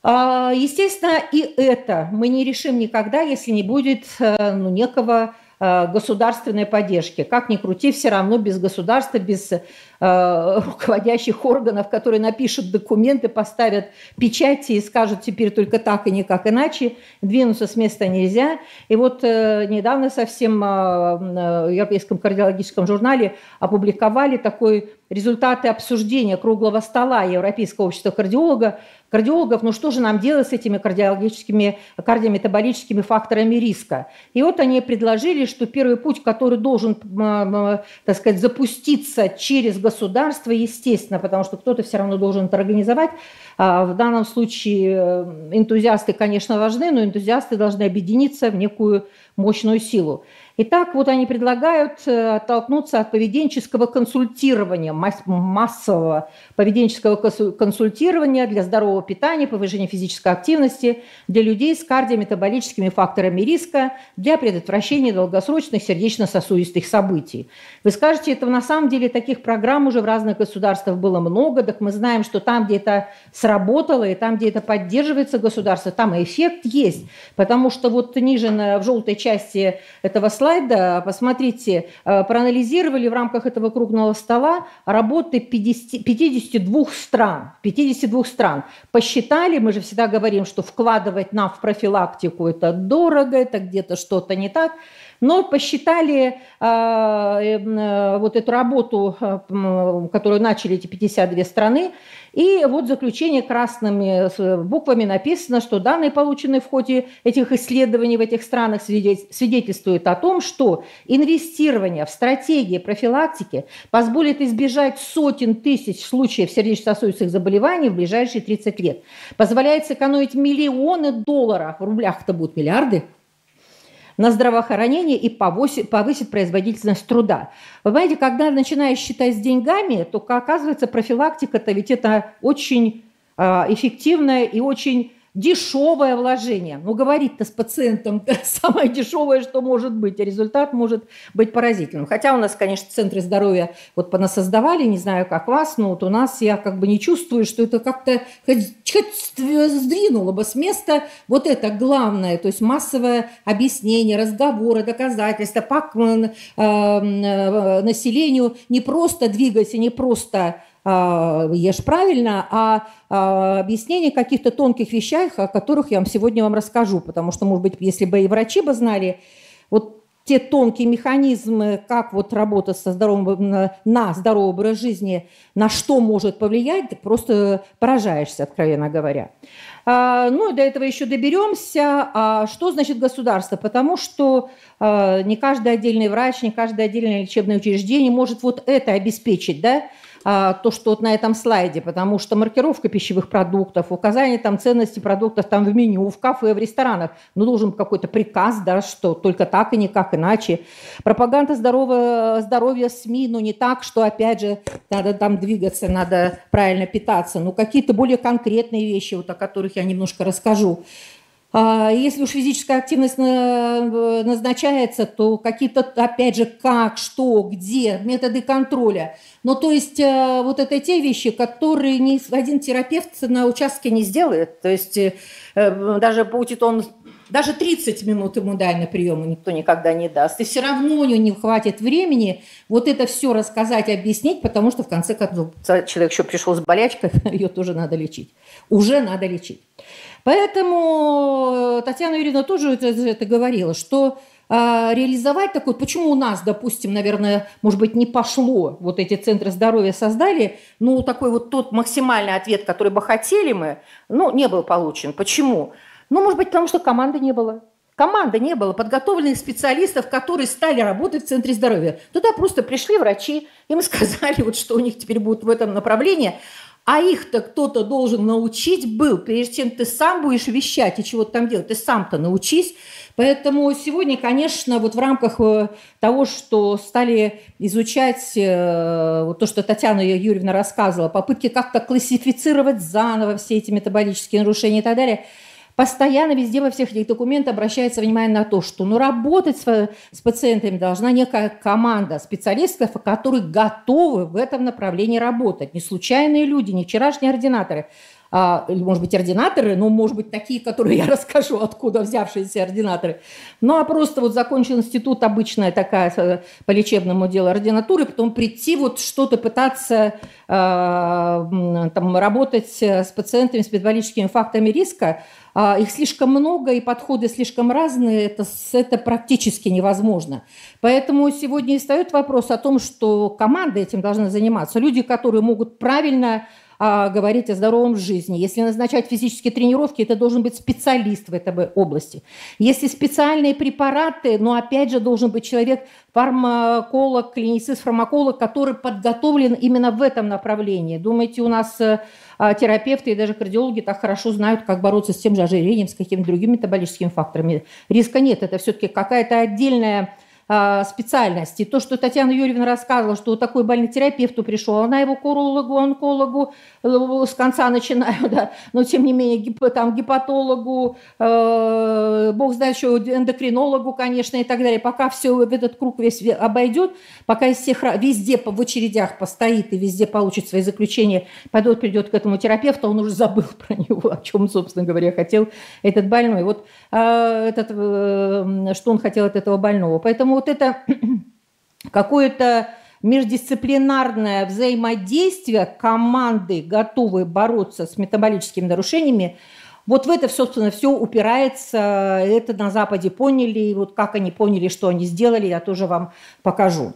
Speaker 4: А, естественно, и это мы не решим никогда, если не будет э, ну, некого государственной поддержки. Как ни крути, все равно без государства, без Э, руководящих органов, которые напишут документы, поставят печати и скажут теперь только так и никак иначе, двинуться с места нельзя. И вот э, недавно совсем э, в Европейском кардиологическом журнале опубликовали такой результаты обсуждения круглого стола Европейского общества кардиолога, кардиологов, ну что же нам делать с этими кардиологическими, кардиометаболическими факторами риска. И вот они предложили, что первый путь, который должен, так сказать, запуститься через государство, естественно, потому что кто-то все равно должен это организовать, А, в данном случае э, энтузиасты, конечно, важны, но энтузиасты должны объединиться в некую мощную силу. Итак, вот они предлагают э, оттолкнуться от поведенческого консультирования, массового поведенческого консультирования для здорового питания, повышения физической активности для людей с кардиометаболическими факторами риска для предотвращения долгосрочных сердечно-сосудистых событий. Вы скажете, это на самом деле таких программ уже в разных государствах было много, так мы знаем, что там, где это сработало, и там, где это поддерживается государство, там и эффект есть, потому что вот ниже в желтой части этого слайда слайда, посмотрите, э, проанализировали в рамках этого круглого стола работы 50, 52 стран. 52 стран. Посчитали, мы же всегда говорим, что вкладывать нам в профилактику это дорого, это где-то что-то не так. Но посчитали э, э, вот эту работу, э, которую начали эти 52 страны, и вот заключение красными буквами написано, что данные, полученные в ходе этих исследований в этих странах, свидетельствуют о том, что инвестирование в стратегии профилактики позволит избежать сотен тысяч случаев сердечно-сосудистых заболеваний в ближайшие 30 лет. Позволяет сэкономить миллионы долларов, в рублях это будут миллиарды – на здравоохранение и повысит, производительность труда. Вы понимаете, когда начинаешь считать с деньгами, то оказывается профилактика-то ведь это очень а, эффективная и очень дешевое вложение. Ну, говорить-то с пациентом *laughs* самое дешевое, что может быть, а результат может быть поразительным. Хотя у нас, конечно, центры здоровья вот понасоздавали, не знаю, как вас, но вот у нас я как бы не чувствую, что это как-то хоть, хоть сдвинуло бы с места вот это главное, то есть массовое объяснение, разговоры, доказательства, как э, э, населению не просто двигайся, не просто ешь правильно, а, а объяснение каких-то тонких вещах, о которых я вам сегодня вам расскажу, потому что, может быть, если бы и врачи бы знали, вот те тонкие механизмы, как вот работа со здоровым, на здоровый образ жизни, на что может повлиять, ты просто поражаешься, откровенно говоря. А, ну, до этого еще доберемся. А что значит государство? Потому что не каждый отдельный врач, не каждое отдельное лечебное учреждение может вот это обеспечить, да, то, что вот на этом слайде, потому что маркировка пищевых продуктов, указание там ценности продуктов там в меню, в кафе, в ресторанах, ну, должен какой-то приказ, да, что только так и никак иначе. Пропаганда здорового, здоровья СМИ, ну, не так, что, опять же, надо там двигаться, надо правильно питаться, ну, какие-то более конкретные вещи, вот о которых я немножко расскажу. А, если уж физическая активность назначается, то какие-то, опять же, как, что, где, методы контроля. Но то есть э, вот это те вещи, которые ни один терапевт на участке не сделает. То есть э, даже будет он даже 30 минут ему дай на прием никто никогда не даст. И все равно у него не хватит времени вот это все рассказать, объяснить, потому что в конце концов человек еще пришел с болячкой, *laughs* ее тоже надо лечить. Уже надо лечить. Поэтому э, Татьяна Юрьевна тоже это, говорила, что а, реализовать такой, почему у нас, допустим, наверное, может быть, не пошло, вот эти центры здоровья создали, ну, такой вот тот максимальный ответ, который бы хотели мы, ну, не был получен. Почему? Ну, может быть, потому что команды не было. Команды не было, подготовленных специалистов, которые стали работать в центре здоровья. Туда просто пришли врачи, им *laughs* сказали, вот что у них теперь будет в этом направлении, а их-то кто-то должен научить был, прежде чем ты сам будешь вещать и чего-то там делать, ты сам-то научись. Поэтому сегодня, конечно, вот в рамках э, того, что стали изучать э, вот то, что Татьяна Юрьевна рассказывала, попытки как-то классифицировать заново все эти метаболические нарушения и так далее – постоянно везде во всех этих документах обращается внимание на то, что ну, работать с, с пациентами должна некая команда специалистов, которые готовы в этом направлении работать. Не случайные люди, не вчерашние ординаторы, может быть, ординаторы, но, может быть, такие, которые я *laughs* расскажу, откуда взявшиеся ординаторы. Ну, а просто вот закончил институт, обычная такая э, по лечебному делу ординатуры, потом прийти вот что-то пытаться э, там, работать с пациентами с метаболическими фактами риска – а, их слишком много и подходы слишком разные, это, это практически невозможно. Поэтому сегодня и встает вопрос о том, что команды этим должны заниматься. Люди, которые могут правильно а, говорить о здоровом жизни. Если назначать физические тренировки, это должен быть специалист в этой области. Если специальные препараты, но опять же должен быть человек, фармаколог, клиницист, фармаколог, который подготовлен именно в этом направлении. Думаете, у нас э, а, терапевты и даже кардиологи так хорошо знают, как бороться с тем же ожирением, с какими-то другими метаболическими факторами. Риска нет, это все-таки какая-то отдельная специальности. То, что Татьяна Юрьевна рассказывала, что такой больный терапевту пришел, она его к урологу, онкологу, э, с конца начинаю, *laughs* да, но тем не менее гип, там, гепатологу, э, бог знает еще эндокринологу, конечно, и так далее. Пока все этот круг весь обойдет, пока из всех везде в очередях постоит и везде получит свои заключения, пойдет, придет к этому терапевту, он уже забыл *laughs* про него, о чем, собственно говоря, хотел этот больной. Вот э, этот, э, что он хотел от этого больного. Поэтому вот это *clears throat* какое-то междисциплинарное взаимодействие команды, готовые бороться с метаболическими нарушениями, вот в это, собственно, все упирается. Это на Западе поняли. И вот как они поняли, что они сделали, я тоже вам покажу.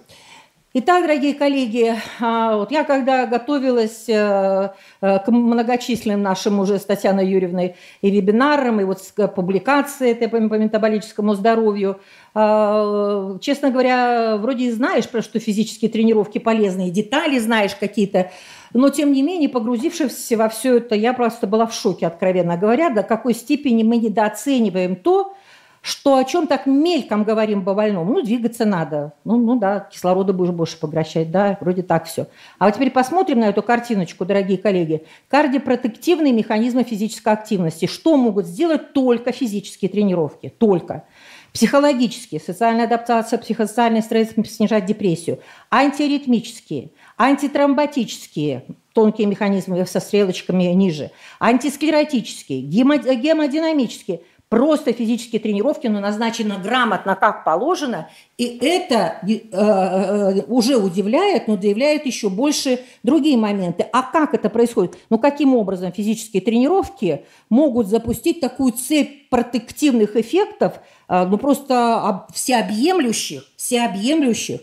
Speaker 4: Итак, дорогие коллеги, а, вот я когда готовилась э, э, к многочисленным нашим уже с Татьяной Юрьевной и вебинарам, и вот к публикации этой по метаболическому здоровью, честно говоря, вроде и знаешь, про что физические тренировки полезные, детали знаешь какие-то, но тем не менее, погрузившись во все это, я просто была в шоке, откровенно говоря, до какой степени мы недооцениваем то, что о чем так мельком говорим по больному. Ну, двигаться надо. Ну, ну да, кислорода будешь больше поглощать, да, вроде так все. А вот теперь посмотрим на эту картиночку, дорогие коллеги. Кардиопротективные механизмы физической активности. Что могут сделать только физические тренировки? Только. Психологические, социальная адаптация, психосоциальный стресс, снижать депрессию. Антиаритмические, антитромботические, тонкие механизмы со стрелочками ниже. Антисклеротические, гемодинамические – просто физические тренировки, но назначено грамотно, как положено, и это э, э, уже удивляет, но удивляет еще больше другие моменты. А как это происходит? Ну, каким образом физические тренировки могут запустить такую цепь протективных эффектов, э, ну, просто всеобъемлющих, всеобъемлющих,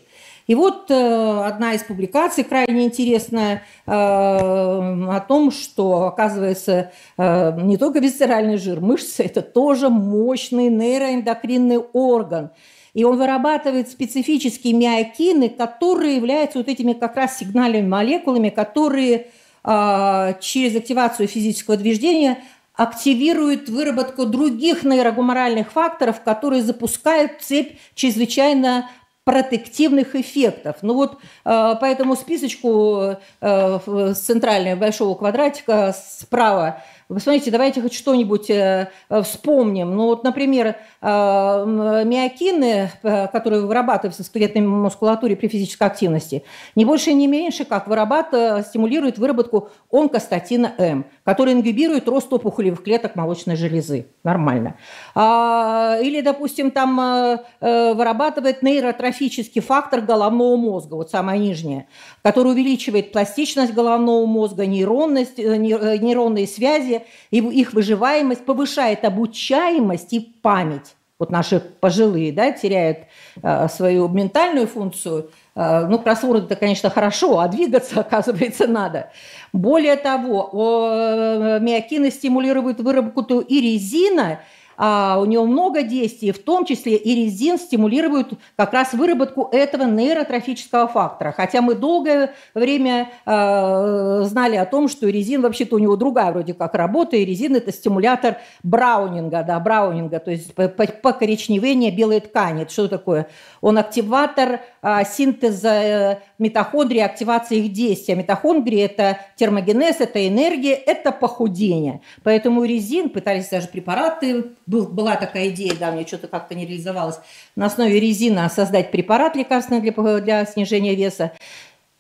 Speaker 4: и вот э, одна из публикаций крайне интересная э, о том, что, оказывается, э, не только висцеральный жир, мышцы – это тоже мощный нейроэндокринный орган. И он вырабатывает специфические миокины, которые являются вот этими как раз сигнальными молекулами, которые через активацию физического движения активируют выработку других нейрогуморальных факторов, которые запускают цепь чрезвычайно протективных эффектов. Ну вот э, по этому списочку э, центрального большого квадратика справа вы смотрите, давайте хоть что-нибудь э, э, вспомним. Ну вот, например, э, миокины, которые вырабатываются в скелетной мускулатуре при физической активности, не больше и не меньше, как вырабатывают, стимулируют выработку онкостатина М, который ингибирует рост опухолевых клеток молочной железы. Нормально. А, или, допустим, там вырабатывает нейротрофический фактор головного мозга, вот самое нижнее, который увеличивает пластичность головного мозга, нейронность, нейронные связи, их выживаемость повышает обучаемость и память. Вот наши пожилые да, теряют э, свою ментальную функцию. Э, ну, кроссворд это, конечно, хорошо, а двигаться, *laughs* оказывается, надо. Более того, э, миокины стимулируют выработку и резина, у него много действий, в том числе и резин стимулирует как раз выработку этого нейротрофического фактора. Хотя мы долгое время э, знали о том, что резин вообще-то у него другая вроде как работа, и резин это стимулятор браунинга, да, браунинга, то есть покоричневение белой ткани. Это что такое? Он активатор э, синтеза э, митохондрии, активации их действия. Митохондрии – это термогенез, это энергия, это похудение. Поэтому резин, пытались даже препараты был, была такая идея, да, меня что-то как-то не реализовалось, на основе резина создать препарат лекарственный для, для снижения веса.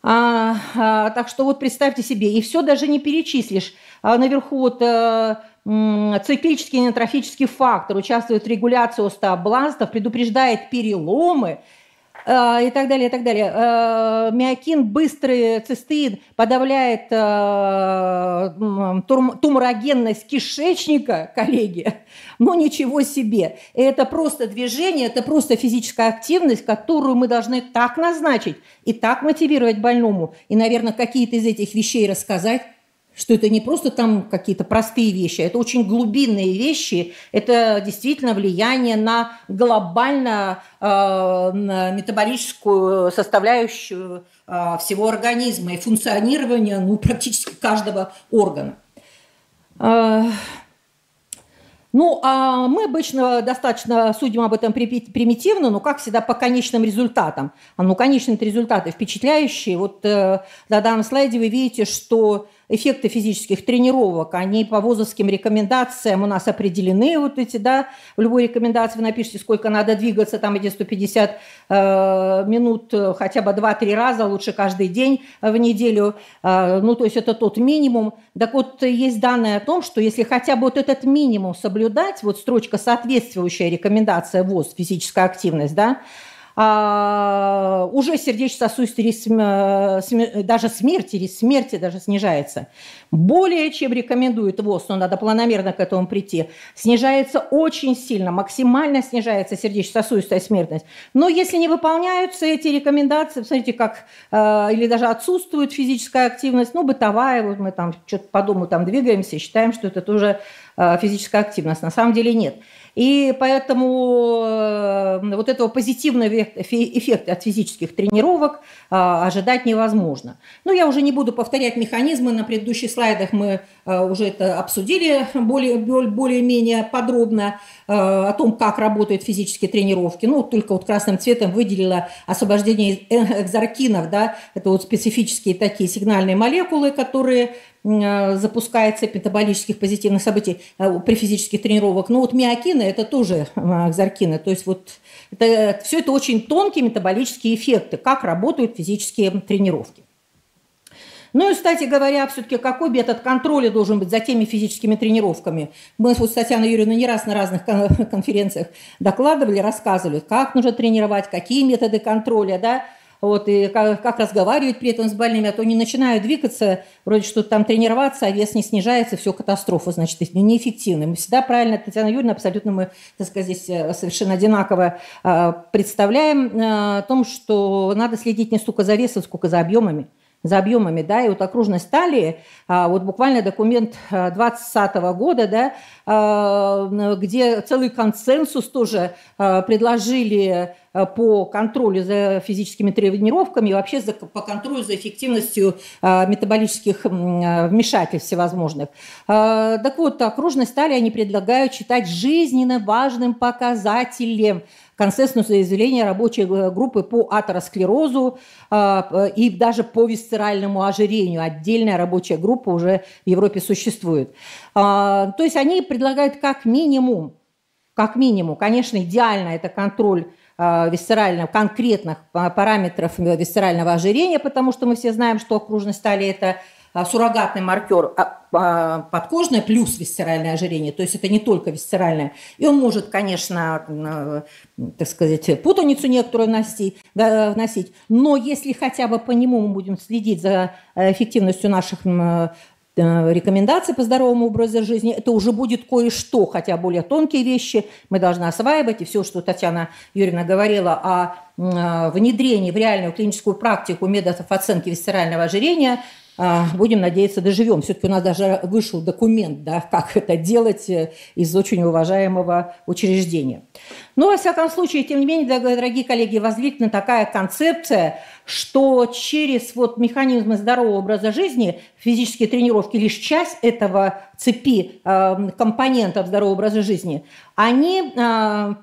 Speaker 4: А, а, так что вот представьте себе, и все даже не перечислишь. А наверху вот а, циклический нетрофический фактор участвует в регуляции остеобластов, предупреждает переломы, и так далее, и так далее. Э, миокин, быстрый цистеин подавляет э, туморогенность кишечника, коллеги. *laughs* Ну, ничего себе. Это просто движение, это просто физическая активность, которую мы должны так назначить и так мотивировать больному. И, наверное, какие-то из этих вещей рассказать, что это не просто там какие-то простые вещи, это очень глубинные вещи, это действительно влияние на глобально э, метаболическую составляющую э, всего организма и функционирование ну, практически каждого органа. Э, ну, а мы обычно достаточно судим об этом примитивно, но, как всегда, по конечным результатам. А ну, конечные результаты впечатляющие. Вот э, на данном слайде вы видите, что эффекты физических тренировок, они по ВОЗовским рекомендациям у нас определены, вот эти, да, в любой рекомендации вы напишите, сколько надо двигаться, там эти 150 э, минут э, хотя бы 2-3 раза, лучше каждый день в неделю, э, ну, то есть это тот минимум. Так вот, есть данные о том, что если хотя бы вот этот минимум соблюдать, вот строчка соответствующая рекомендация ВОЗ, физическая активность, да, а, уже сердечно-сосудистый риск, э, даже смерти, риск смерти даже снижается. Более чем рекомендует ВОЗ, но надо планомерно к этому прийти, снижается очень сильно, максимально снижается сердечно-сосудистая смертность. Но если не выполняются эти рекомендации, посмотрите, как э, или даже отсутствует физическая активность, ну, бытовая, вот мы там что-то по дому там двигаемся, считаем, что это тоже э, физическая активность. На самом деле нет. И поэтому э, вот этого позитивного эффекта от физических тренировок э, ожидать невозможно. Ну, я уже не буду повторять механизмы, на предыдущих слайдах мы э, уже это обсудили более, более-менее подробно о том, как работают физические тренировки. Ну, только вот красным цветом выделила освобождение экзаркинов, да, это вот специфические такие сигнальные молекулы, которые Э, запускает цепь метаболических позитивных событий э, при физических тренировках. Но вот миокины – это тоже экзаркины. То есть вот это, все это очень тонкие метаболические эффекты, как работают физические тренировки. Ну и, кстати говоря, все-таки какой метод контроля должен быть за теми физическими тренировками? Мы вот с Татьяной Юрьевной не раз на разных *laughs* конференциях докладывали, рассказывали, как нужно тренировать, какие методы контроля, да, вот, и как, как разговаривать при этом с больными, а то они начинают двигаться, вроде что-то там тренироваться, а вес не снижается, все катастрофа, значит, неэффективно. Мы всегда правильно, Татьяна Юрьевна, абсолютно мы, так сказать, здесь э, совершенно одинаково э, представляем э, о том, что надо следить не столько за весом, сколько за объемами за объемами, да, и вот окружность талии, а, вот буквально документ 2020 года, да, где целый консенсус тоже предложили по контролю за физическими тренировками и вообще за, по контролю за эффективностью метаболических вмешательств всевозможных. Так вот, окружность стали они предлагают считать жизненно важным показателем консенсусное заявление рабочей группы по атеросклерозу и даже по висцеральному ожирению. Отдельная рабочая группа уже в Европе существует. То есть они предлагают как минимум, как минимум, конечно, идеально это контроль Э, висцерального, конкретных параметров висцерального ожирения, потому что мы все знаем, что окружность стали это э, суррогатный маркер а, а, подкожное плюс висцеральное ожирение, то есть это не только висцеральное. И он может, конечно, так сказать, путаницу некоторую вносить, вносить, но если хотя бы по нему мы будем следить за эффективностью наших Э, рекомендации по здоровому образу жизни, это уже будет кое-что, хотя более тонкие вещи мы должны осваивать. И все, что Татьяна Юрьевна говорила о э, внедрении в реальную клиническую практику методов оценки висцерального ожирения, будем надеяться, доживем. Все-таки у нас даже вышел документ, да, как это делать из очень уважаемого учреждения. Но, во всяком случае, тем не менее, дорогие коллеги, возникнет такая концепция, что через вот механизмы здорового образа жизни физические тренировки лишь часть этого цепи э, компонентов здорового образа жизни, они э, э,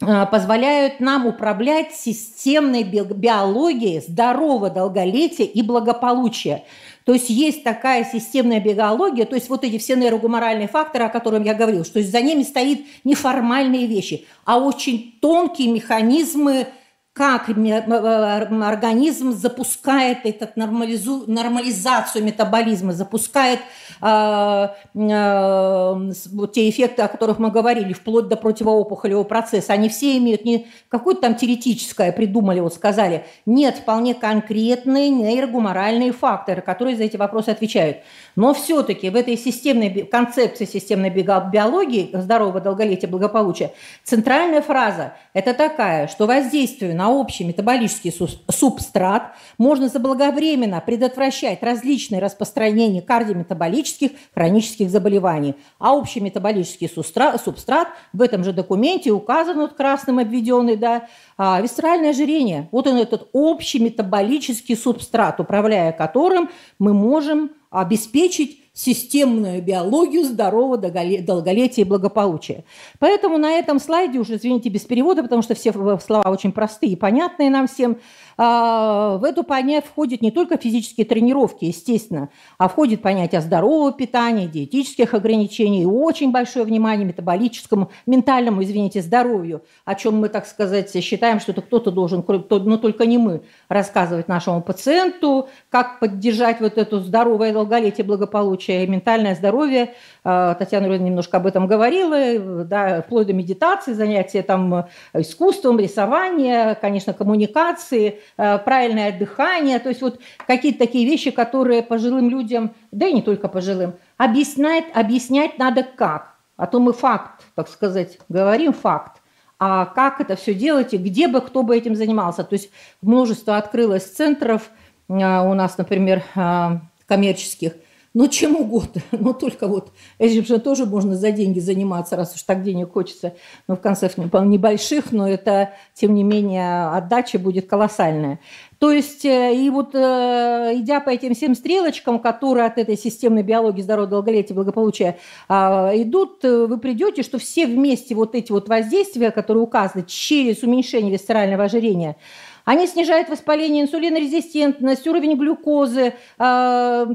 Speaker 4: позволяют нам управлять системной биологией здорового долголетия и благополучия. То есть есть такая системная биология, то есть вот эти все нейрогуморальные факторы, о которых я говорил, что за ними стоит неформальные вещи, а очень тонкие механизмы как организм запускает этот нормализу, нормализацию метаболизма, запускает э, э, те эффекты, о которых мы говорили, вплоть до противоопухолевого процесса. Они все имеют не какое-то там теоретическое придумали, вот сказали. Нет, вполне конкретные нейрогуморальные факторы, которые за эти вопросы отвечают. Но все-таки в этой системной концепции системной биологии здорового долголетия, благополучия центральная фраза – это такая, что воздействие на общий метаболический субстрат, можно заблаговременно предотвращать различные распространения кардиометаболических хронических заболеваний. А общий метаболический субстрат в этом же документе указан вот красным обведенный, да, а, висцеральное ожирение. Вот он этот общий метаболический субстрат, управляя которым мы можем обеспечить системную биологию здорового долголетия и благополучия. Поэтому на этом слайде уже, извините, без перевода, потому что все слова очень простые и понятные нам всем, в эту понятие входит не только физические тренировки, естественно, а входит понятие здорового питания, диетических ограничений и очень большое внимание метаболическому, ментальному, извините, здоровью, о чем мы, так сказать, считаем, что это кто-то должен, но только не мы, рассказывать нашему пациенту, как поддержать вот это здоровое долголетие, благополучие и ментальное здоровье. А, Татьяна Юрьевна немножко об этом говорила, да, вплоть до медитации, занятия там искусством, рисования, конечно, коммуникации – Э, правильное дыхание, то есть вот какие-то такие вещи, которые пожилым людям, да и не только пожилым, объяснять, объяснять надо как. А то мы факт, так сказать, говорим факт. А как это все делать и где бы кто бы этим занимался. То есть множество открылось центров э, у нас, например, э, коммерческих – ну, чем угодно, *laughs* но только вот этим же тоже можно за деньги заниматься, раз уж так денег хочется, ну, в конце небольших, но это, тем не менее, отдача будет колоссальная. То есть, э, и вот э, идя по этим всем стрелочкам, которые от этой системной биологии здоровья, долголетия, благополучия а, идут, э, вы придете, что все вместе вот эти вот воздействия, которые указаны через уменьшение висцерального ожирения, они снижают воспаление, инсулинорезистентность, уровень глюкозы, а,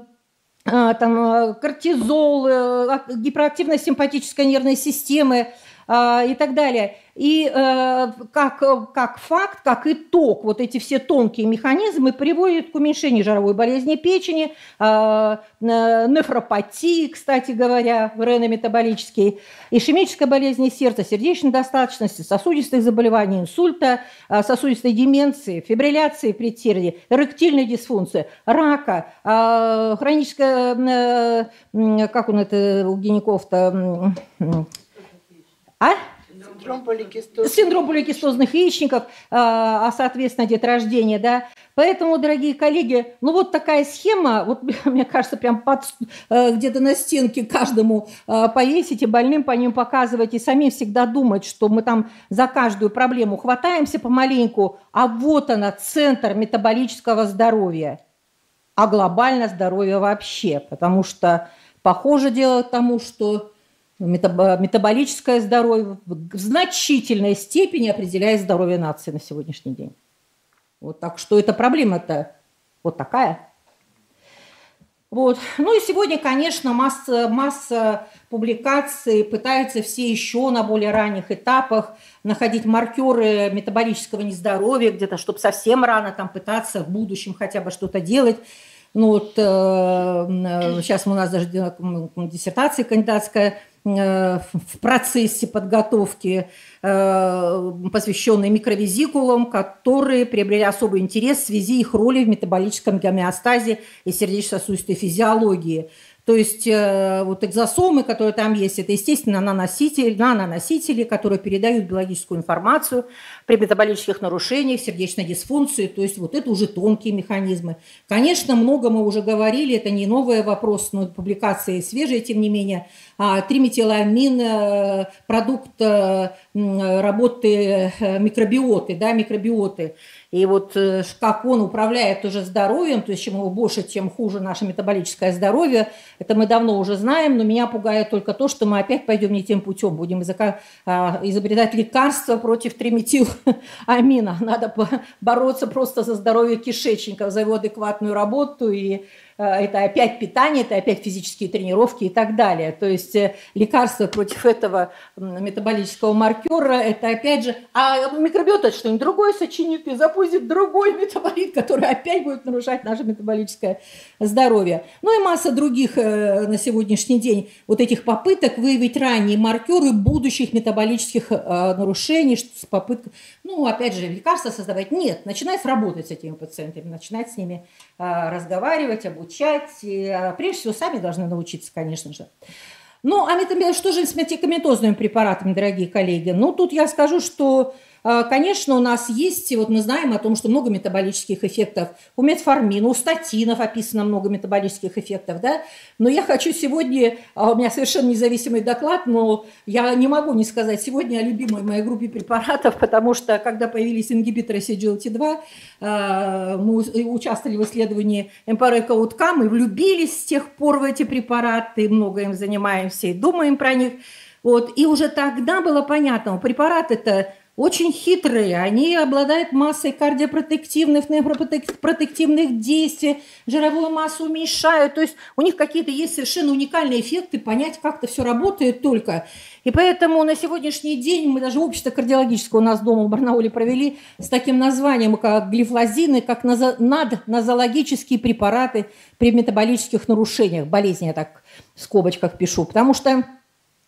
Speaker 4: там, э, кортизол, э, гиперактивность симпатической нервной системы а, и так далее. И э, как, как факт, как итог, вот эти все тонкие механизмы приводят к уменьшению жировой болезни печени, э, нефропатии, кстати говоря, ренометаболические, ишемической болезни сердца, сердечной достаточности, сосудистых заболеваний, инсульта, э, сосудистой деменции, фибрилляции предсердия, эректильной дисфункции, рака, э, хроническая, э, как он это у гинеков-то, а? Синдром поликистоз. Синдром поликистозных яичников, а, а соответственно, деторождение, да. Поэтому, дорогие коллеги, ну вот такая схема, вот *laughs* мне кажется, прям под, э, где-то на стенке каждому э, повесить и больным по ним показывать, и самим всегда думать, что мы там за каждую проблему хватаемся помаленьку, а вот она, центр метаболического здоровья, а глобально здоровье вообще, потому что похоже дело к тому, что метаболическое здоровье в значительной степени определяет здоровье нации на сегодняшний день. Вот так что эта проблема-то вот такая. Вот. Ну и сегодня, конечно, масса, масса публикаций, пытаются все еще на более ранних этапах находить маркеры метаболического нездоровья, где-то, чтобы совсем рано там пытаться в будущем хотя бы что-то делать. Ну вот э, э сейчас у нас даже диссертация кандидатская – в процессе подготовки, э, посвященной микровизикулам, которые приобрели особый интерес в связи их роли в метаболическом гомеостазе и сердечно-сосудистой физиологии. То есть э, вот экзосомы, которые там есть, это, естественно, наносители, наноносители, которые передают биологическую информацию при метаболических нарушениях, сердечной дисфункции. То есть вот это уже тонкие механизмы. Конечно, много мы уже говорили, это не новый вопрос, но публикации свежие, тем не менее. А, триметиламин, э, продукт э, работы микробиоты, да, микробиоты. И вот э, как он управляет уже здоровьем, то есть чем его больше, тем хуже наше метаболическое здоровье, это мы давно уже знаем, но меня пугает только то, что мы опять пойдем не тем путем, будем а, изобретать лекарства против триметиламина. *laughs* Надо бороться просто за здоровье кишечника, за его адекватную работу и это опять питание, это опять физические тренировки и так далее. То есть э, лекарство против этого метаболического маркера, это опять же... А микробиота что-нибудь другое сочинит и запустит другой метаболит, который опять будет нарушать наше метаболическое здоровье. Ну и масса других э, на сегодняшний день вот этих попыток выявить ранние маркеры будущих метаболических нарушений, с попыткой, ну, опять же, лекарства создавать. Нет, начинать работать с этими пациентами, начинать с ними разговаривать, обучать. И, а, прежде всего, сами должны научиться, конечно же. Ну, а что же с медикаментозными препаратами, дорогие коллеги? Ну, тут я скажу, что Конечно, у нас есть, вот мы знаем о том, что много метаболических эффектов. У метформина, у статинов описано много метаболических эффектов, да? Но я хочу сегодня, а у меня совершенно независимый доклад, но я не могу не сказать сегодня о любимой моей группе препаратов, потому что когда появились ингибиторы CGLT2, а, мы участвовали в исследовании Empiric Outcome и влюбились с тех пор в эти препараты, много им занимаемся и думаем про них. Вот. И уже тогда было понятно, препарат это очень хитрые, они обладают массой кардиопротективных, нейропротективных действий, жировую массу уменьшают, то есть у них какие-то есть совершенно уникальные эффекты, понять как-то все работает только. И поэтому на сегодняшний день мы даже общество кардиологическое у нас дома в Барнауле провели с таким названием, как глифлозины, как наднозологические препараты при метаболических нарушениях, болезни я так в скобочках пишу, потому что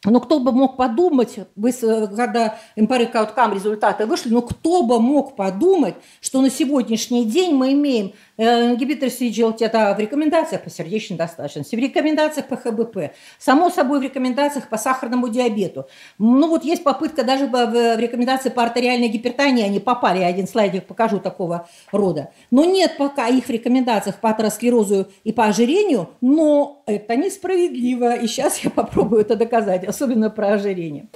Speaker 4: но кто бы мог подумать, когда Empiric Outcome результаты вышли, но кто бы мог подумать, что на сегодняшний день мы имеем Э, ингибитор CGLT – это в рекомендациях по сердечной достаточности, в рекомендациях по ХБП, само собой в рекомендациях по сахарному диабету. Ну вот есть попытка даже в рекомендации по артериальной гипертонии, они попали, я один слайдик покажу такого рода. Но нет пока их в рекомендациях по атеросклерозу и по ожирению, но это несправедливо, и сейчас я попробую это доказать, особенно про ожирение.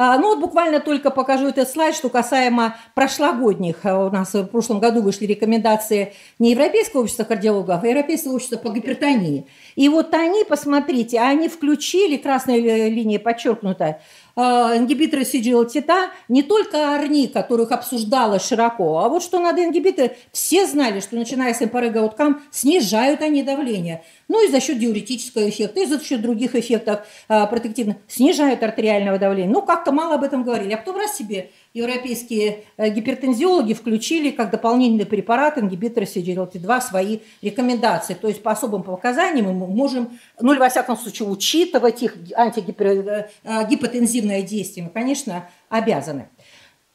Speaker 4: А, ну вот буквально только покажу этот слайд, что касаемо прошлогодних. А, у нас в прошлом году вышли рекомендации не Европейского общества кардиологов, а Европейского общества по гипертонии. И вот они, посмотрите, они включили, красной линией подчеркнуто, ингибиторы CGLT-TA не только АРНИ, которых обсуждалось широко, а вот что надо ингибиторы, все знали, что начиная с эмпарега уткам снижают они давление. Ну и за счет диуретического эффекта, и за счет других эффектов э, протективных снижают артериального давления. Ну, как-то мало об этом говорили. А потом раз себе европейские э, гипертензиологи включили как дополнительный препарат ингибиторы CGLT2 свои рекомендации. То есть по особым показаниям мы можем, ну или во всяком случае, учитывать их антигипотензивное э, действие. Мы, конечно, обязаны.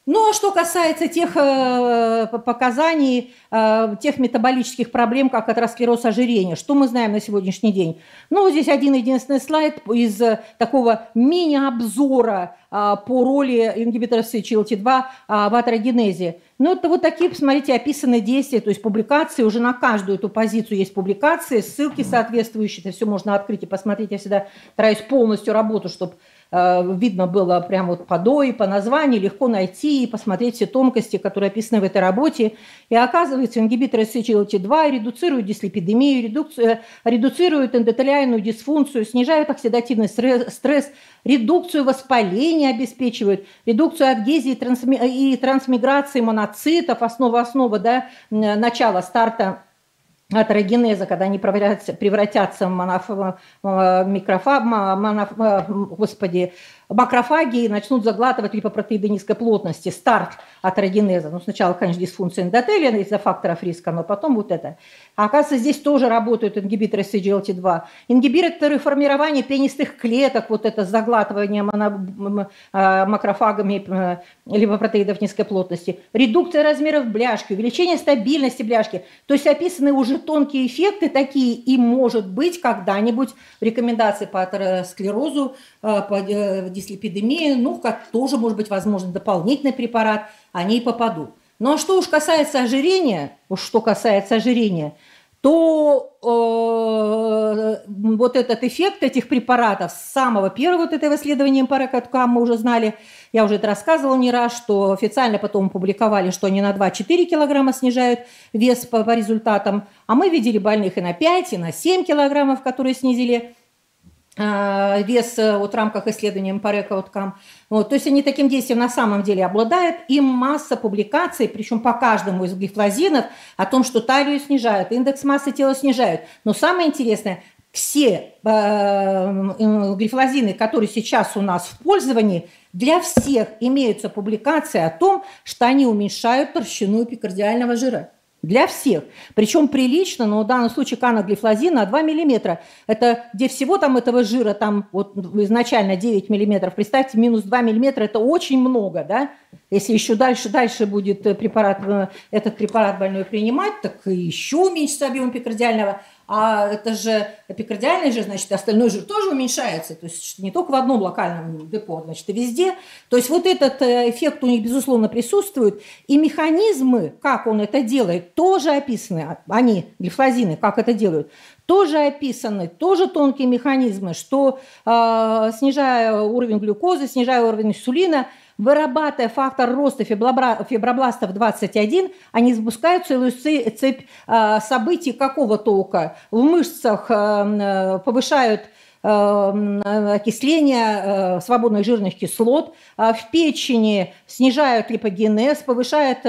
Speaker 4: Ну, а что касается тех э, показаний, э, тех метаболических проблем, как атеросклероз ожирения, что мы знаем на сегодняшний день? Ну, здесь один единственный слайд из э, такого мини-обзора по роли ингибиторов CHLT2 э, в атерогенезе. Ну, это вот такие, посмотрите, описанные действия, то есть публикации, уже на каждую эту позицию есть публикации, ссылки соответствующие, это все можно открыть и посмотреть. Я всегда стараюсь полностью работу, чтобы видно было прямо вот по ДОИ, по названию, легко найти и посмотреть все тонкости, которые описаны в этой работе. И оказывается, ингибиторы SGLT2 редуцируют дислепидемию, редуцию, редуцируют эндотелиальную дисфункцию, снижают оксидативный стресс, редукцию воспаления обеспечивают, редукцию адгезии и трансмиграции моноцитов, основа основа да, начала старта атерогенеза, когда они превратятся, превратятся в моноф, микрофа, моноф, господи, макрофаги начнут заглатывать липопротеиды низкой плотности, старт атерогенеза. Ну, сначала, конечно, дисфункция эндотелия из-за факторов риска, но потом вот это. А оказывается, здесь тоже работают ингибиторы CGLT2. Ингибиторы формирования пенистых клеток, вот это заглатывание а, макрофагами э, липопротеидов низкой плотности. Редукция размеров бляшки, увеличение стабильности бляшки. То есть описаны уже тонкие эффекты такие, и может быть когда-нибудь рекомендации по атеросклерозу, э, по дислепидемии, ну, как тоже может быть возможно дополнительный препарат, они и попадут. Ну а что уж касается ожирения, уж что касается ожирения, то э, вот этот эффект этих препаратов с самого первого вот этого исследования Паракаткам мы уже знали, я уже это рассказывала не раз, что официально потом публиковали, что они на 2-4 килограмма снижают вес по, по результатам, а мы видели больных и на 5, и на 7 килограммов, которые снизили вес э, вот в рамках исследования Парека Outcome. Вот, то есть они таким действием на самом деле обладают. И масса публикаций, причем по каждому из глифлозинов, о том, что талию снижают, индекс массы тела снижают. Но самое интересное, все э, глифлозины, которые сейчас у нас в пользовании, для всех имеются публикации о том, что они уменьшают толщину эпикардиального жира. Для всех. Причем прилично, но в данном случае каноглифлозина 2 мм. Это где всего там этого жира, там вот изначально 9 мм. Представьте, минус 2 мм – это очень много, да? Если еще дальше, дальше будет препарат, э, этот препарат больной принимать, так еще уменьшится объем эпикардиального. А это же эпикардиальный жир, значит, остальной жир тоже уменьшается, то есть не только в одном локальном депо, значит, и везде. То есть вот этот э, эффект у них, безусловно, присутствует, и механизмы, как он это делает, тоже описаны, они, глифозины, как это делают, тоже описаны, тоже тонкие механизмы, что э, снижая уровень глюкозы, снижая уровень инсулина – Вырабатывая фактор роста фибробластов 21, они запускают целую цепь а, событий какого толка? В мышцах а, повышают а, окисление свободных жирных кислот, в печени снижают липогенез, повышают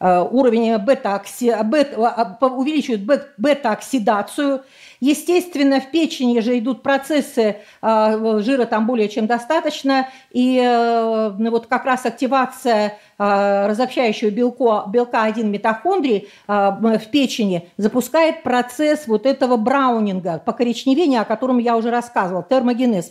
Speaker 4: уровень бета, увеличивают бета-оксидацию, Естественно, в печени же идут процессы, а, жира там более чем достаточно, и э, ну, вот как раз активация а, разобщающего белка, белка 1 митохондрий а, в печени запускает процесс вот этого браунинга, покоричневения, о котором я уже рассказывала, термогенез,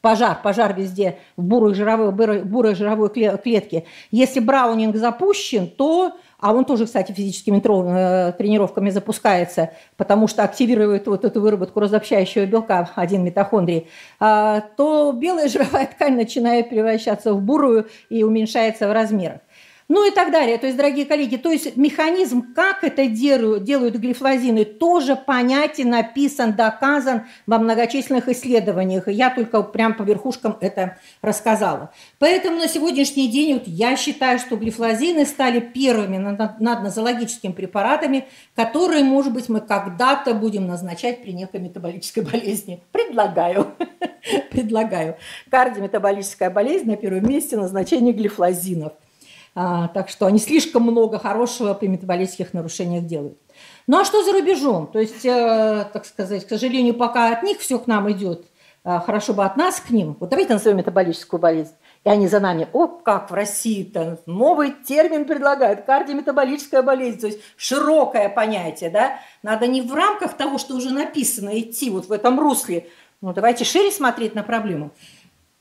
Speaker 4: пожар, пожар везде в бурой жировой, бурой жировой клетке. Если браунинг запущен, то а он тоже, кстати, физическими э, тренировками запускается, потому что активирует вот эту выработку разобщающего белка, один митохондрий, а, то белая жировая ткань начинает превращаться в бурую и уменьшается в размерах ну и так далее. То есть, дорогие коллеги, то есть механизм, как это делают, делают глифлозины, тоже понятен, написан, доказан во многочисленных исследованиях. Я только прям по верхушкам это рассказала. Поэтому на сегодняшний день вот я считаю, что глифлозины стали первыми наднозологическими препаратами, которые, может быть, мы когда-то будем назначать при некой метаболической болезни. Предлагаю. *laughs* Предлагаю. Кардиометаболическая болезнь на первом месте назначение глифлозинов – а, так что они слишком много хорошего при метаболических нарушениях делают. Ну а что за рубежом? То есть, э, так сказать, к сожалению, пока от них все к нам идет, э, хорошо бы от нас к ним. Вот давайте назовем метаболическую болезнь. И они за нами, о, как в России-то, новый термин предлагают, кардиометаболическая болезнь, то есть широкое понятие, да. Надо не в рамках того, что уже написано, идти вот в этом русле, ну давайте шире смотреть на проблему.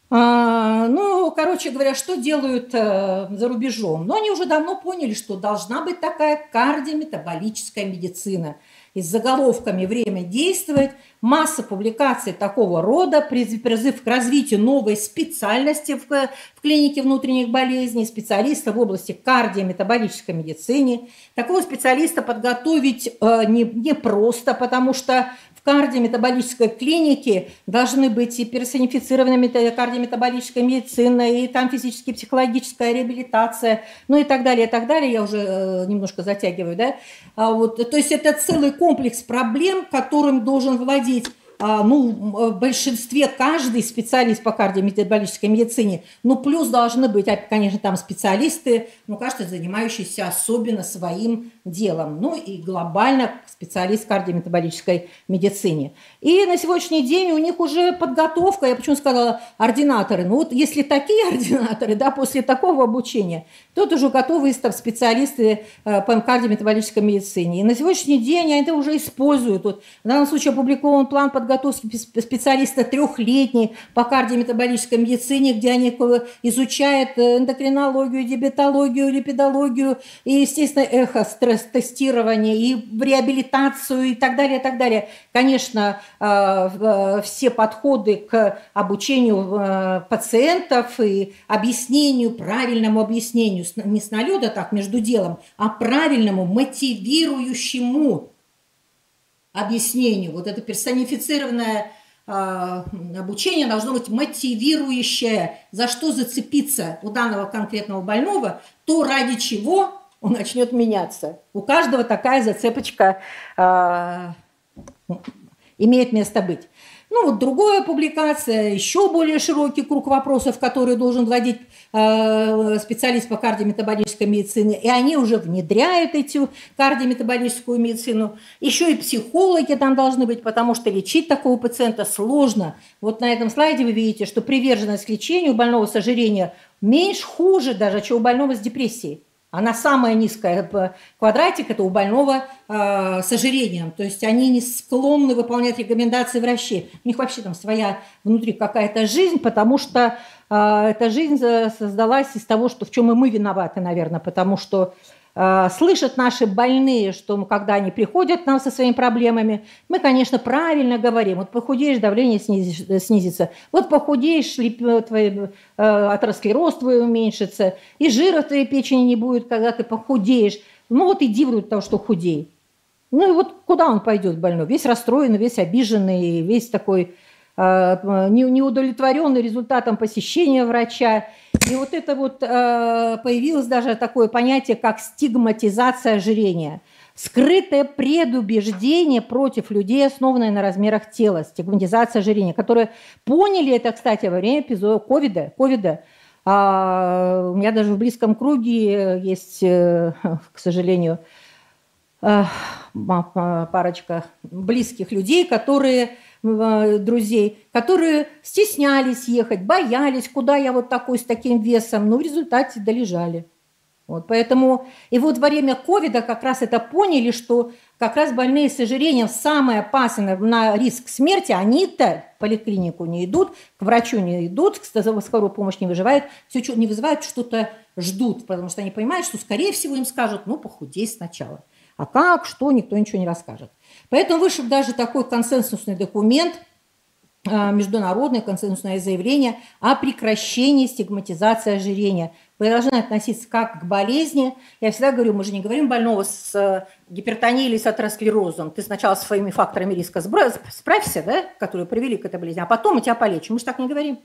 Speaker 4: А, ну, короче говоря, что делают э, за рубежом? Но они уже давно поняли, что должна быть такая кардиометаболическая медицина. И с заголовками «Время действовать» масса публикаций такого рода, призыв к развитию новой специальности в, клинике внутренних болезней, специалиста в области кардиометаболической медицины. Такого специалиста подготовить э, не просто, потому что кардиометаболической клинике должны быть и персонифицированная кардиометаболическая медицина, и там физически психологическая реабилитация, ну и так далее, и так далее. Я уже э, немножко затягиваю, да. А вот, то есть это целый комплекс проблем, которым должен владеть а, ну, в большинстве каждый специалист по кардиометаболической медицине, ну, плюс должны быть, конечно, там специалисты, ну, каждый занимающийся особенно своим делом, ну, и глобально специалист в кардиометаболической медицине. И на сегодняшний день у них уже подготовка, я почему сказала ординаторы, ну, вот если такие *laughs* ординаторы, да, после такого обучения, то уже готовые специалисты э, по кардиометаболической медицине. И на сегодняшний день они это уже используют. Вот, в данном случае опубликован план подготовки специалиста трехлетний по кардиометаболической медицине, где они изучают э, эндокринологию, диабетологию, липидологию и, естественно, эхо, стресс-тестирование и реабилитацию и так далее, и так далее. Конечно, э, э, все подходы к обучению пациентов и объяснению, правильному объяснению, не с налета так между делом, а правильному мотивирующему объяснению. Вот это персонифицированное э, обучение должно быть мотивирующее, за что зацепиться у данного конкретного больного, то ради чего он начнет меняться. У каждого такая зацепочка э, имеет место быть. Ну, вот другая публикация, еще более широкий круг вопросов, которые должен владеть э, специалист по кардиометаболической медицине, и они уже внедряют эту кардиометаболическую медицину. Еще и психологи там должны быть, потому что лечить такого пациента сложно. Вот на этом слайде вы видите, что приверженность к лечению больного с ожирением меньше, хуже даже, чем у больного с депрессией. Она самая низкая квадратик, это у больного э, с ожирением. То есть они не склонны выполнять рекомендации врачей. У них вообще там своя внутри какая-то жизнь, потому что э, эта жизнь создалась из того, что в чем и мы виноваты, наверное, потому что э, слышат наши больные, что когда они приходят к нам со своими проблемами, мы, конечно, правильно говорим. Вот похудеешь, давление снизится. Вот похудеешь, твой, атеросклероз твой уменьшится, и жира в твоей печени не будет, когда ты похудеешь. Ну вот иди вроде того, что худей. Ну и вот куда он пойдет больной? Весь расстроенный, весь обиженный, весь такой э, неудовлетворенный результатом посещения врача. И вот это вот э, появилось даже такое понятие, как стигматизация ожирения. Скрытое предубеждение против людей, основанное на размерах тела, стигматизация ожирения, которые поняли это, кстати, во время эпизода ковида. ковида. А, у меня даже в близком круге есть, э, *laughs* к сожалению, парочка близких людей, которые друзей, которые стеснялись ехать, боялись, куда я вот такой с таким весом, но в результате долежали. Вот, поэтому и вот во время ковида как раз это поняли, что как раз больные с ожирением самое опасное на риск смерти, они-то в поликлинику не идут, к врачу не идут, к скорую помощь не выживают, все что не вызывают, что-то ждут, потому что они понимают, что скорее всего им скажут, ну похудей сначала. А как, что, никто ничего не расскажет. Поэтому вышел даже такой консенсусный документ, а, международное консенсусное заявление о прекращении стигматизации ожирения. Вы должны относиться как к болезни. Я всегда говорю, мы же не говорим больного с э, гипертонией или с атеросклерозом. Ты сначала своими факторами риска справься, да, которые привели к этой болезни, а потом мы тебя полечим. Мы же так не говорим.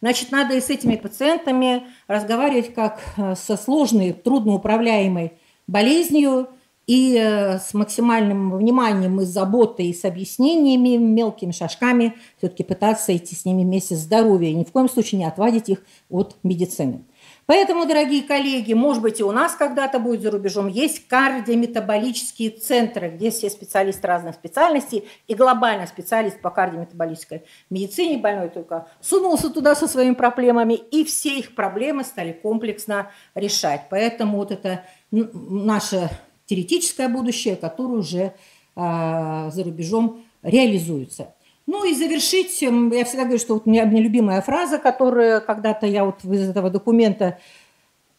Speaker 4: Значит, надо и с этими пациентами разговаривать как э, со сложной, трудноуправляемой болезнью, и э, с максимальным вниманием и заботой, и с объяснениями, мелкими шажками все-таки пытаться идти с ними вместе здоровья и ни в коем случае не отводить их от медицины. Поэтому, дорогие коллеги, может быть, и у нас когда-то будет за рубежом, есть кардиометаболические центры, где все специалисты разных специальностей и глобальный специалист по кардиометаболической медицине больной только сунулся туда со своими проблемами, и все их проблемы стали комплексно решать. Поэтому вот это наша теоретическое будущее, которое уже а, за рубежом реализуется. Ну и завершить, я всегда говорю, что вот у меня, у меня любимая фраза, которая когда-то я вот из этого документа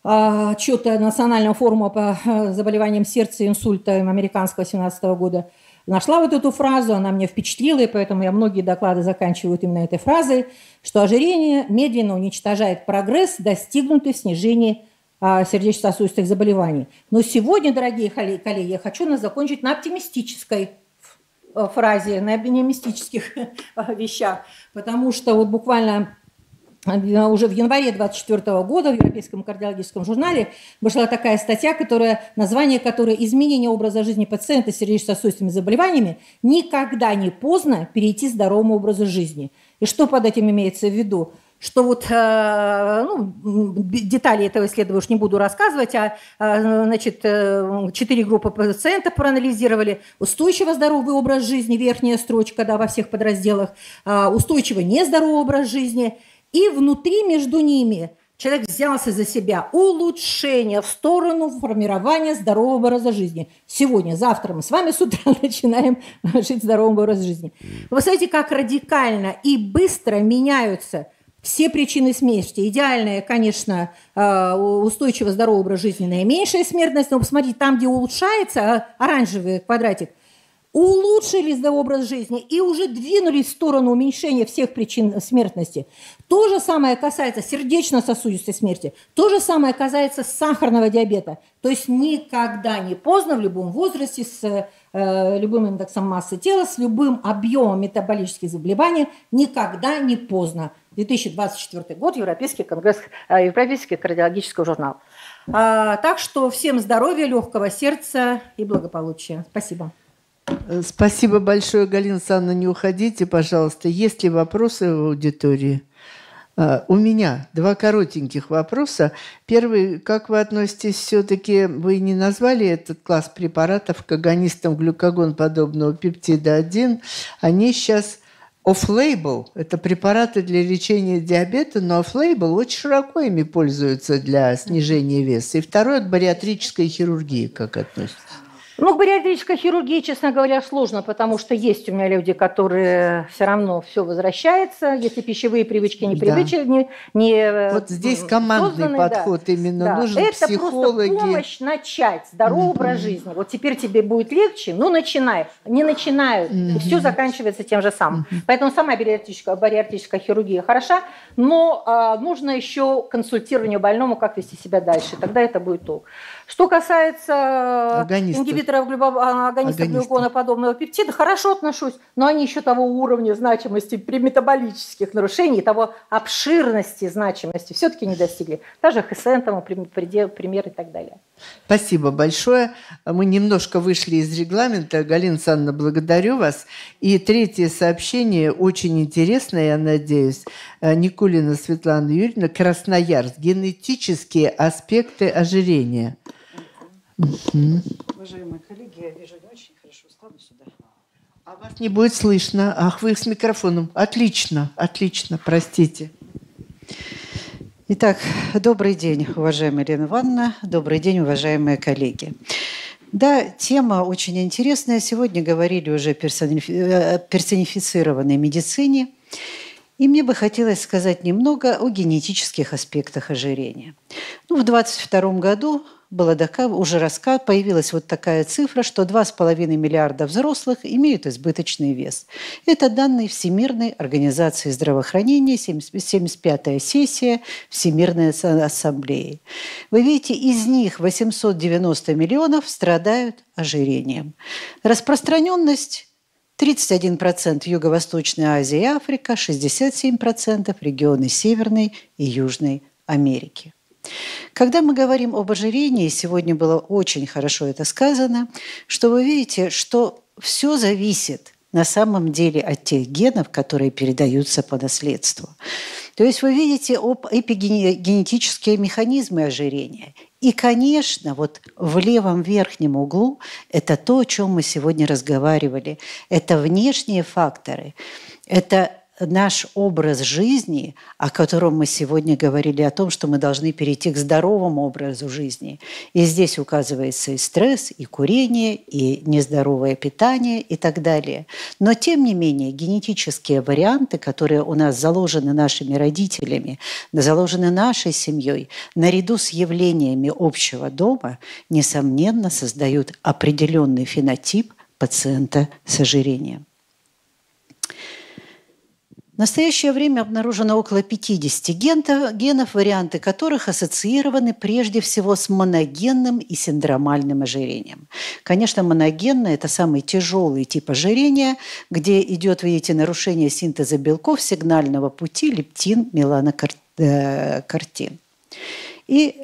Speaker 4: отчета Национального форума по а, заболеваниям сердца и инсульта американского 17 года нашла вот эту фразу, она меня впечатлила, и поэтому я многие доклады заканчивают именно этой фразой, что ожирение медленно уничтожает прогресс, достигнутый в снижении сердечно-сосудистых заболеваний. Но сегодня, дорогие коллеги, я хочу нас закончить на оптимистической э, фразе, на оптимистических *laughs* вещах, потому что вот буквально э, уже в январе 2024 года в Европейском кардиологическом журнале вышла такая статья, которая, название которой «Изменение образа жизни пациента с сердечно-сосудистыми заболеваниями. Никогда не поздно перейти к здоровому образу жизни». И что под этим имеется в виду? Что вот, э, ну, детали этого исследования уж не буду рассказывать, а, а значит, э, четыре группы пациентов проанализировали. Устойчиво здоровый образ жизни, верхняя строчка, да, во всех подразделах, а, устойчиво нездоровый образ жизни. И внутри между ними человек взялся за себя улучшение в сторону формирования здорового образа жизни. Сегодня, завтра мы с вами с утра *laughs* начинаем жить здоровым образом жизни. Вы знаете, как радикально и быстро меняются все причины смерти. Идеальная, конечно, а, устойчиво здоровый образ жизни, наименьшая смертность. Но посмотрите, там, где улучшается а, оранжевый квадратик, улучшили образ жизни и уже двинулись в сторону уменьшения всех причин смертности. То же самое касается сердечно-сосудистой смерти, то же самое касается сахарного диабета. То есть никогда не поздно в любом возрасте с э, любым индексом массы тела, с любым объемом метаболических заболеваний, никогда не поздно. 2024 год, Европейский конгресс, э, Европейский кардиологический журнал. А, так что всем здоровья, легкого сердца и благополучия. Спасибо.
Speaker 1: Э, спасибо большое, Галина Санна. Не уходите, пожалуйста. Есть ли вопросы в аудитории? А, у меня два коротеньких вопроса. Первый, как вы относитесь все-таки, вы не назвали этот класс препаратов к агонистам глюкогон подобного пептида 1, они сейчас Off-label – это препараты для лечения диабета, но off-label очень широко ими пользуются для снижения веса. И второе – это бариатрическая хирургия, как относится?
Speaker 4: Ну, бариатрическая хирургия, честно говоря, сложно, потому что есть у меня люди, которые все равно все возвращается, если пищевые привычки не привычны, да. не, не
Speaker 1: Вот здесь командный созданы, подход да. именно да. нужен,
Speaker 4: Это
Speaker 1: психологи.
Speaker 4: просто помощь начать здоровый mm-hmm. образ жизни. Вот теперь тебе будет легче, ну начинай. Не начинают, mm-hmm. и все заканчивается тем же самым. Mm-hmm. Поэтому сама бариатрическая, бариатрическая хирургия хороша, но а, нужно еще консультирование больному, как вести себя дальше. Тогда это будет толк. Что касается Органистов. ингибиторов органистов глюконоподобного пептида, хорошо отношусь, но они еще того уровня значимости при метаболических нарушениях, того обширности значимости все-таки не достигли. Даже ХСН, тому пример и так далее.
Speaker 1: Спасибо большое. Мы немножко вышли из регламента. Галина Александровна, благодарю вас. И третье сообщение очень интересное, я надеюсь. Никулина Светлана Юрьевна, Красноярск. Генетические аспекты ожирения.
Speaker 5: Уважаемые коллеги, я вижу не очень хорошо, стану сюда.
Speaker 1: А вас не будет слышно. Ах, вы с микрофоном. Отлично, отлично, простите.
Speaker 5: Итак, добрый день, уважаемая Елена Ивановна, добрый день, уважаемые коллеги. Да, тема очень интересная. Сегодня говорили уже о э, персонифицированной медицине. И мне бы хотелось сказать немного о генетических аспектах ожирения. Ну, в 2022 году было уже рассказ, появилась вот такая цифра, что 2,5 миллиарда взрослых имеют избыточный вес. Это данные Всемирной организации здравоохранения, 75-я сессия Всемирной ассамблеи. Вы видите, из них 890 миллионов страдают ожирением. Распространенность 31% Юго-Восточной Азии и Африка, 67% регионы Северной и Южной Америки. Когда мы говорим об ожирении, сегодня было очень хорошо это сказано, что вы видите, что все зависит на самом деле от тех генов, которые передаются по наследству. То есть вы видите об эпигенетические механизмы ожирения. И, конечно, вот в левом верхнем углу это то, о чем мы сегодня разговаривали. Это внешние факторы. Это наш образ жизни, о котором мы сегодня говорили, о том, что мы должны перейти к здоровому образу жизни. И здесь указывается и стресс, и курение, и нездоровое питание и так далее. Но, тем не менее, генетические варианты, которые у нас заложены нашими родителями, заложены нашей семьей, наряду с явлениями общего дома, несомненно, создают определенный фенотип пациента с ожирением. В настоящее время обнаружено около 50 генов, варианты которых ассоциированы прежде всего с моногенным и синдромальным ожирением. Конечно, моногенное – это самый тяжелый тип ожирения, где идет, видите, нарушение синтеза белков сигнального пути лептин, меланокартин. И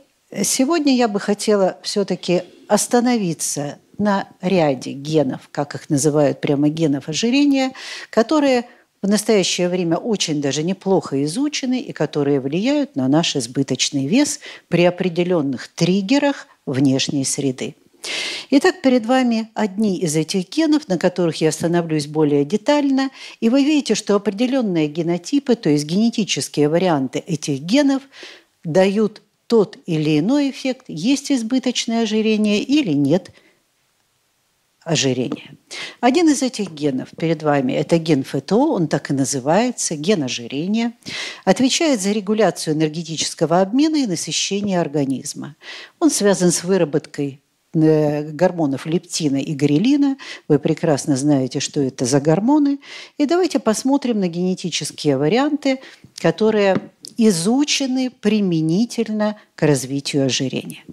Speaker 5: сегодня я бы хотела все-таки остановиться на ряде генов, как их называют прямо генов ожирения, которые – в настоящее время очень даже неплохо изучены и которые влияют на наш избыточный вес при определенных триггерах внешней среды. Итак, перед вами одни из этих генов, на которых я остановлюсь более детально. И вы видите, что определенные генотипы, то есть генетические варианты этих генов, дают тот или иной эффект, есть избыточное ожирение или нет – ожирения. Один из этих генов перед вами – это ген ФТО, он так и называется, ген ожирения, отвечает за регуляцию энергетического обмена и насыщения организма. Он связан с выработкой э, гормонов лептина и грелина. Вы прекрасно знаете, что это за гормоны. И давайте посмотрим на генетические варианты, которые изучены применительно к развитию ожирения.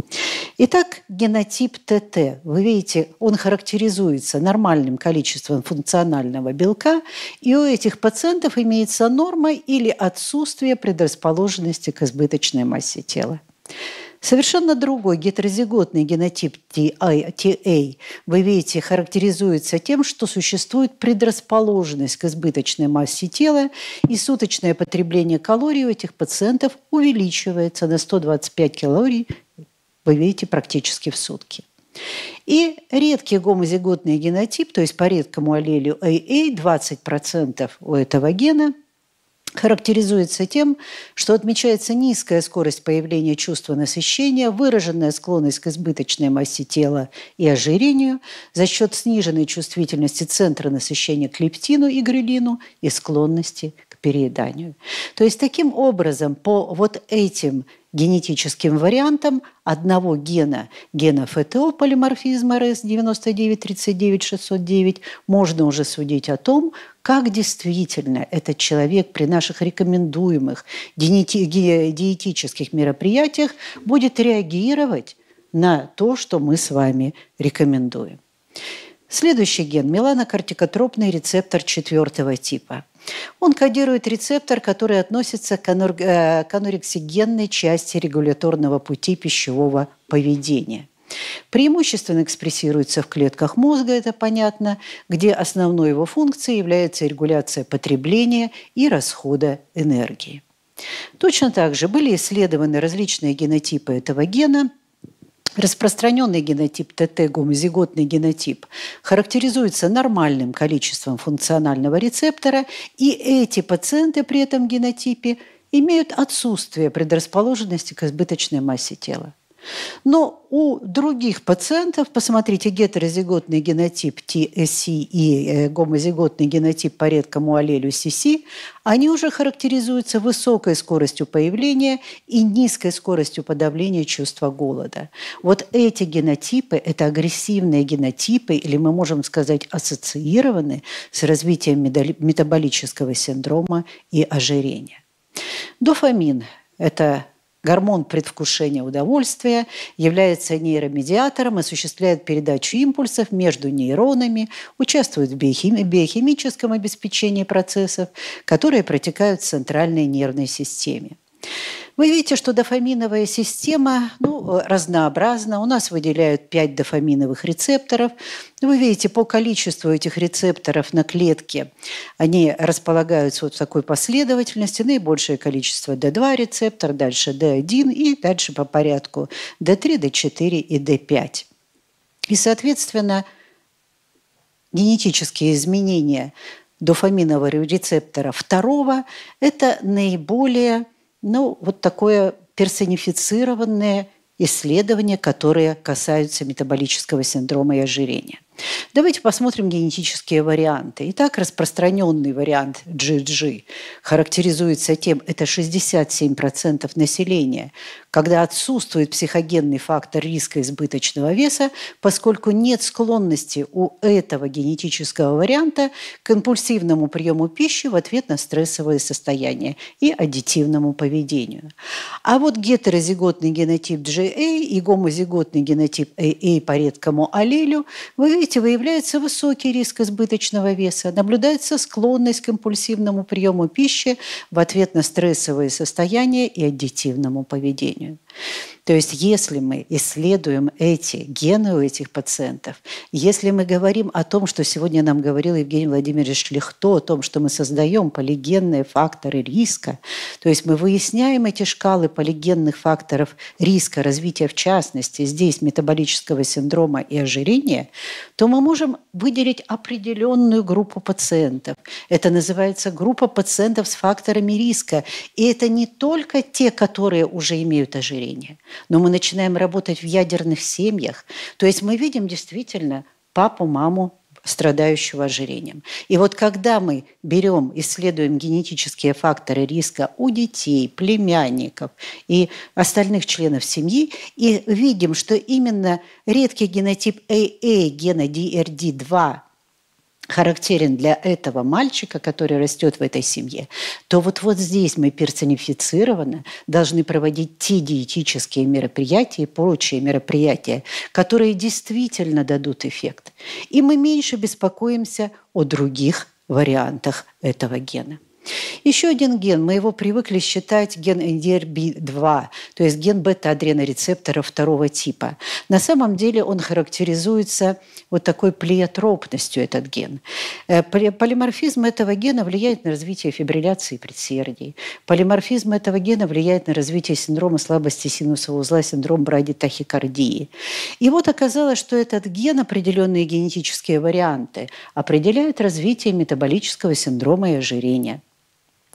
Speaker 5: Итак, генотип ТТ, вы видите, он характеризуется нормальным количеством функционального белка, и у этих пациентов имеется норма или отсутствие предрасположенности к избыточной массе тела. Совершенно другой гетерозиготный генотип TA, вы видите, характеризуется тем, что существует предрасположенность к избыточной массе тела, и суточное потребление калорий у этих пациентов увеличивается на 125 калорий, вы видите, практически в сутки. И редкий гомозиготный генотип, то есть по редкому аллелю AA, 20% у этого гена – характеризуется тем, что отмечается низкая скорость появления чувства насыщения, выраженная склонность к избыточной массе тела и ожирению за счет сниженной чувствительности центра насыщения к лептину и грелину и склонности к перееданию. То есть таким образом по вот этим генетическим вариантам одного гена, гена ФТО полиморфизма РС 9939609, можно уже судить о том, как действительно этот человек при наших рекомендуемых диетических мероприятиях будет реагировать на то, что мы с вами рекомендуем. Следующий ген – меланокортикотропный рецептор четвертого типа – он кодирует рецептор, который относится к э, анорексигенной части регуляторного пути пищевого поведения. Преимущественно экспрессируется в клетках мозга, это понятно, где основной его функцией является регуляция потребления и расхода энергии. Точно так же были исследованы различные генотипы этого гена – Распространенный генотип ТТ, гомозиготный генотип, характеризуется нормальным количеством функционального рецептора, и эти пациенты при этом генотипе имеют отсутствие предрасположенности к избыточной массе тела. Но у других пациентов, посмотрите, гетерозиготный генотип TSC и э, гомозиготный генотип по редкому аллелю CC, они уже характеризуются высокой скоростью появления и низкой скоростью подавления чувства голода. Вот эти генотипы – это агрессивные генотипы, или мы можем сказать ассоциированы с развитием метаболического синдрома и ожирения. Дофамин – это Гормон предвкушения удовольствия является нейромедиатором, осуществляет передачу импульсов между нейронами, участвует в биохими- биохимическом обеспечении процессов, которые протекают в центральной нервной системе. Вы видите, что дофаминовая система ну, разнообразна. У нас выделяют 5 дофаминовых рецепторов. Вы видите, по количеству этих рецепторов на клетке они располагаются вот в такой последовательности. Наибольшее количество D2 рецептор, дальше D1 и дальше по порядку D3, D4 и D5. И, соответственно, генетические изменения дофаминового рецептора второго – это наиболее ну, вот такое персонифицированное исследования, которые касаются метаболического синдрома и ожирения. Давайте посмотрим генетические варианты. Итак, распространенный вариант GG характеризуется тем, это 67% населения, когда отсутствует психогенный фактор риска избыточного веса, поскольку нет склонности у этого генетического варианта к импульсивному приему пищи в ответ на стрессовое состояние и аддитивному поведению. А вот гетерозиготный генотип GA и гомозиготный генотип AA по редкому аллелю, вы видите, выявляется высокий риск избыточного веса, наблюдается склонность к импульсивному приему пищи в ответ на стрессовые состояния и аддитивному поведению. То есть если мы исследуем эти гены у этих пациентов, если мы говорим о том, что сегодня нам говорил Евгений Владимирович Шлихто, о том, что мы создаем полигенные факторы риска, то есть мы выясняем эти шкалы полигенных факторов риска развития, в частности, здесь метаболического синдрома и ожирения, то мы можем выделить определенную группу пациентов. Это называется группа пациентов с факторами риска. И это не только те, которые уже имеют ожирение – но мы начинаем работать в ядерных семьях. То есть мы видим действительно папу, маму, страдающего ожирением. И вот когда мы берем, исследуем генетические факторы риска у детей, племянников и остальных членов семьи, и видим, что именно редкий генотип AA, гена DRD2, характерен для этого мальчика, который растет в этой семье, то вот, вот здесь мы персонифицированно должны проводить те диетические мероприятия и прочие мероприятия, которые действительно дадут эффект. И мы меньше беспокоимся о других вариантах этого гена. Еще один ген, мы его привыкли считать ген NDRB2, то есть ген бета-адренорецептора второго типа. На самом деле он характеризуется вот такой плеотропностью, этот ген. Э, полиморфизм этого гена влияет на развитие фибрилляции предсердий. Полиморфизм этого гена влияет на развитие синдрома слабости синусового узла, синдром брадитахикардии. И вот оказалось, что этот ген, определенные генетические варианты, определяют развитие метаболического синдрома и ожирения.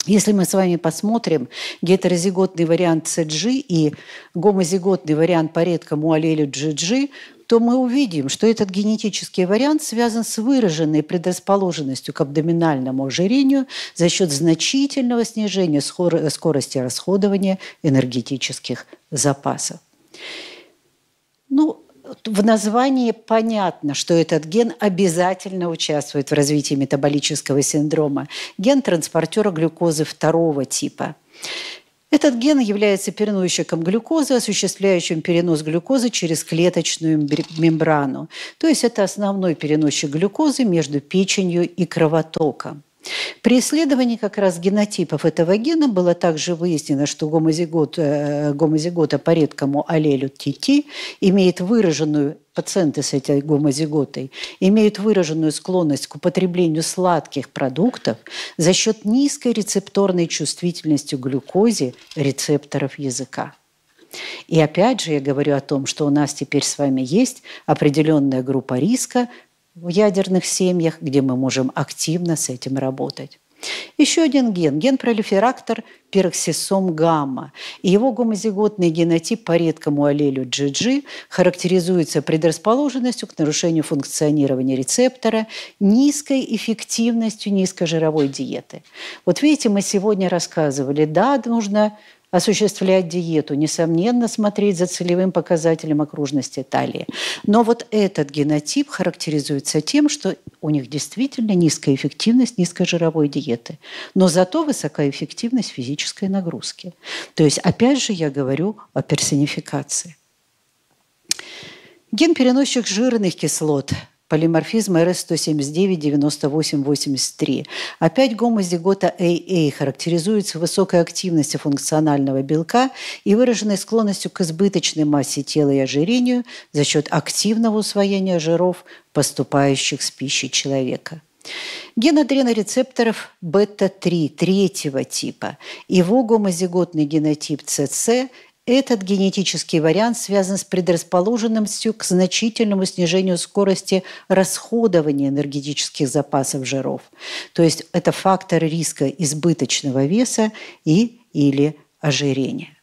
Speaker 5: Если мы с вами посмотрим гетерозиготный вариант CG и гомозиготный вариант по редкому аллелю GG, то мы увидим, что этот генетический вариант связан с выраженной предрасположенностью к абдоминальному ожирению за счет значительного снижения скорости расходования энергетических запасов. Ну, в названии понятно, что этот ген обязательно участвует в развитии метаболического синдрома. Ген транспортера глюкозы второго типа. Этот ген является переносчиком глюкозы, осуществляющим перенос глюкозы через клеточную мембрану. То есть это основной переносчик глюкозы между печенью и кровотоком. При исследовании как раз генотипов этого гена было также выяснено, что гомозигот, э, гомозигота по редкому аллелю ТТ имеет выраженную пациенты с этой гомозиготой имеют выраженную склонность к употреблению сладких продуктов за счет низкой рецепторной чувствительности глюкозе рецепторов языка. И опять же я говорю о том, что у нас теперь с вами есть определенная группа риска в ядерных семьях, где мы можем активно с этим работать. Еще один ген, ген-пролиферактор пероксисом гамма. И его гомозиготный генотип по редкому аллелю GG характеризуется предрасположенностью к нарушению функционирования рецептора, низкой эффективностью низкожировой диеты. Вот видите, мы сегодня рассказывали, да, нужно осуществлять диету, несомненно, смотреть за целевым показателем окружности талии. Но вот этот генотип характеризуется тем, что у них действительно низкая эффективность низкожировой диеты, но зато высокая эффективность физической нагрузки. То есть, опять же, я говорю о персонификации. Ген-переносчик жирных кислот полиморфизм РС-179-98-83. Опять гомозигота AA характеризуется высокой активностью функционального белка и выраженной склонностью к избыточной массе тела и ожирению за счет активного усвоения жиров, поступающих с пищей человека. Ген адренорецепторов бета-3 третьего типа. Его гомозиготный генотип ЦЦ этот генетический вариант связан с предрасположенностью к значительному снижению скорости расходования энергетических запасов жиров. То есть это фактор риска избыточного веса и или ожирения.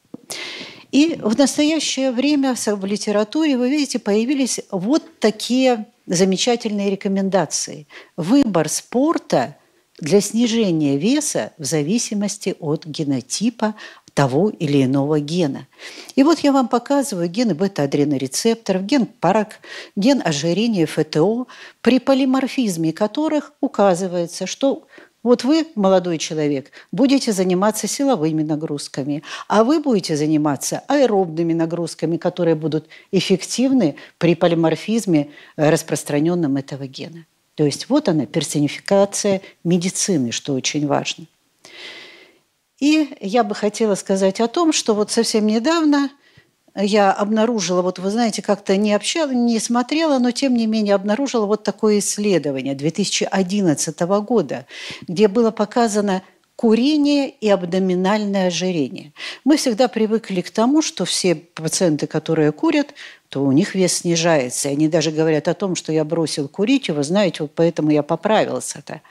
Speaker 5: И в настоящее время в литературе, вы видите, появились вот такие замечательные рекомендации. Выбор спорта для снижения веса в зависимости от генотипа, того или иного гена. И вот я вам показываю гены бета-адренорецепторов, ген парак, ген ожирения ФТО, при полиморфизме которых указывается, что вот вы, молодой человек, будете заниматься силовыми нагрузками, а вы будете заниматься аэробными нагрузками, которые будут эффективны при полиморфизме э, распространенном этого гена. То есть вот она, персонификация медицины, что очень важно. И я бы хотела сказать о том, что вот совсем недавно я обнаружила, вот вы знаете, как-то не общала, не смотрела, но тем не менее обнаружила вот такое исследование 2011 года, где было показано курение и абдоминальное ожирение. Мы всегда привыкли к тому, что все пациенты, которые курят, то у них вес снижается. И они даже говорят о том, что я бросил курить, и вы знаете, вот поэтому я поправился-то.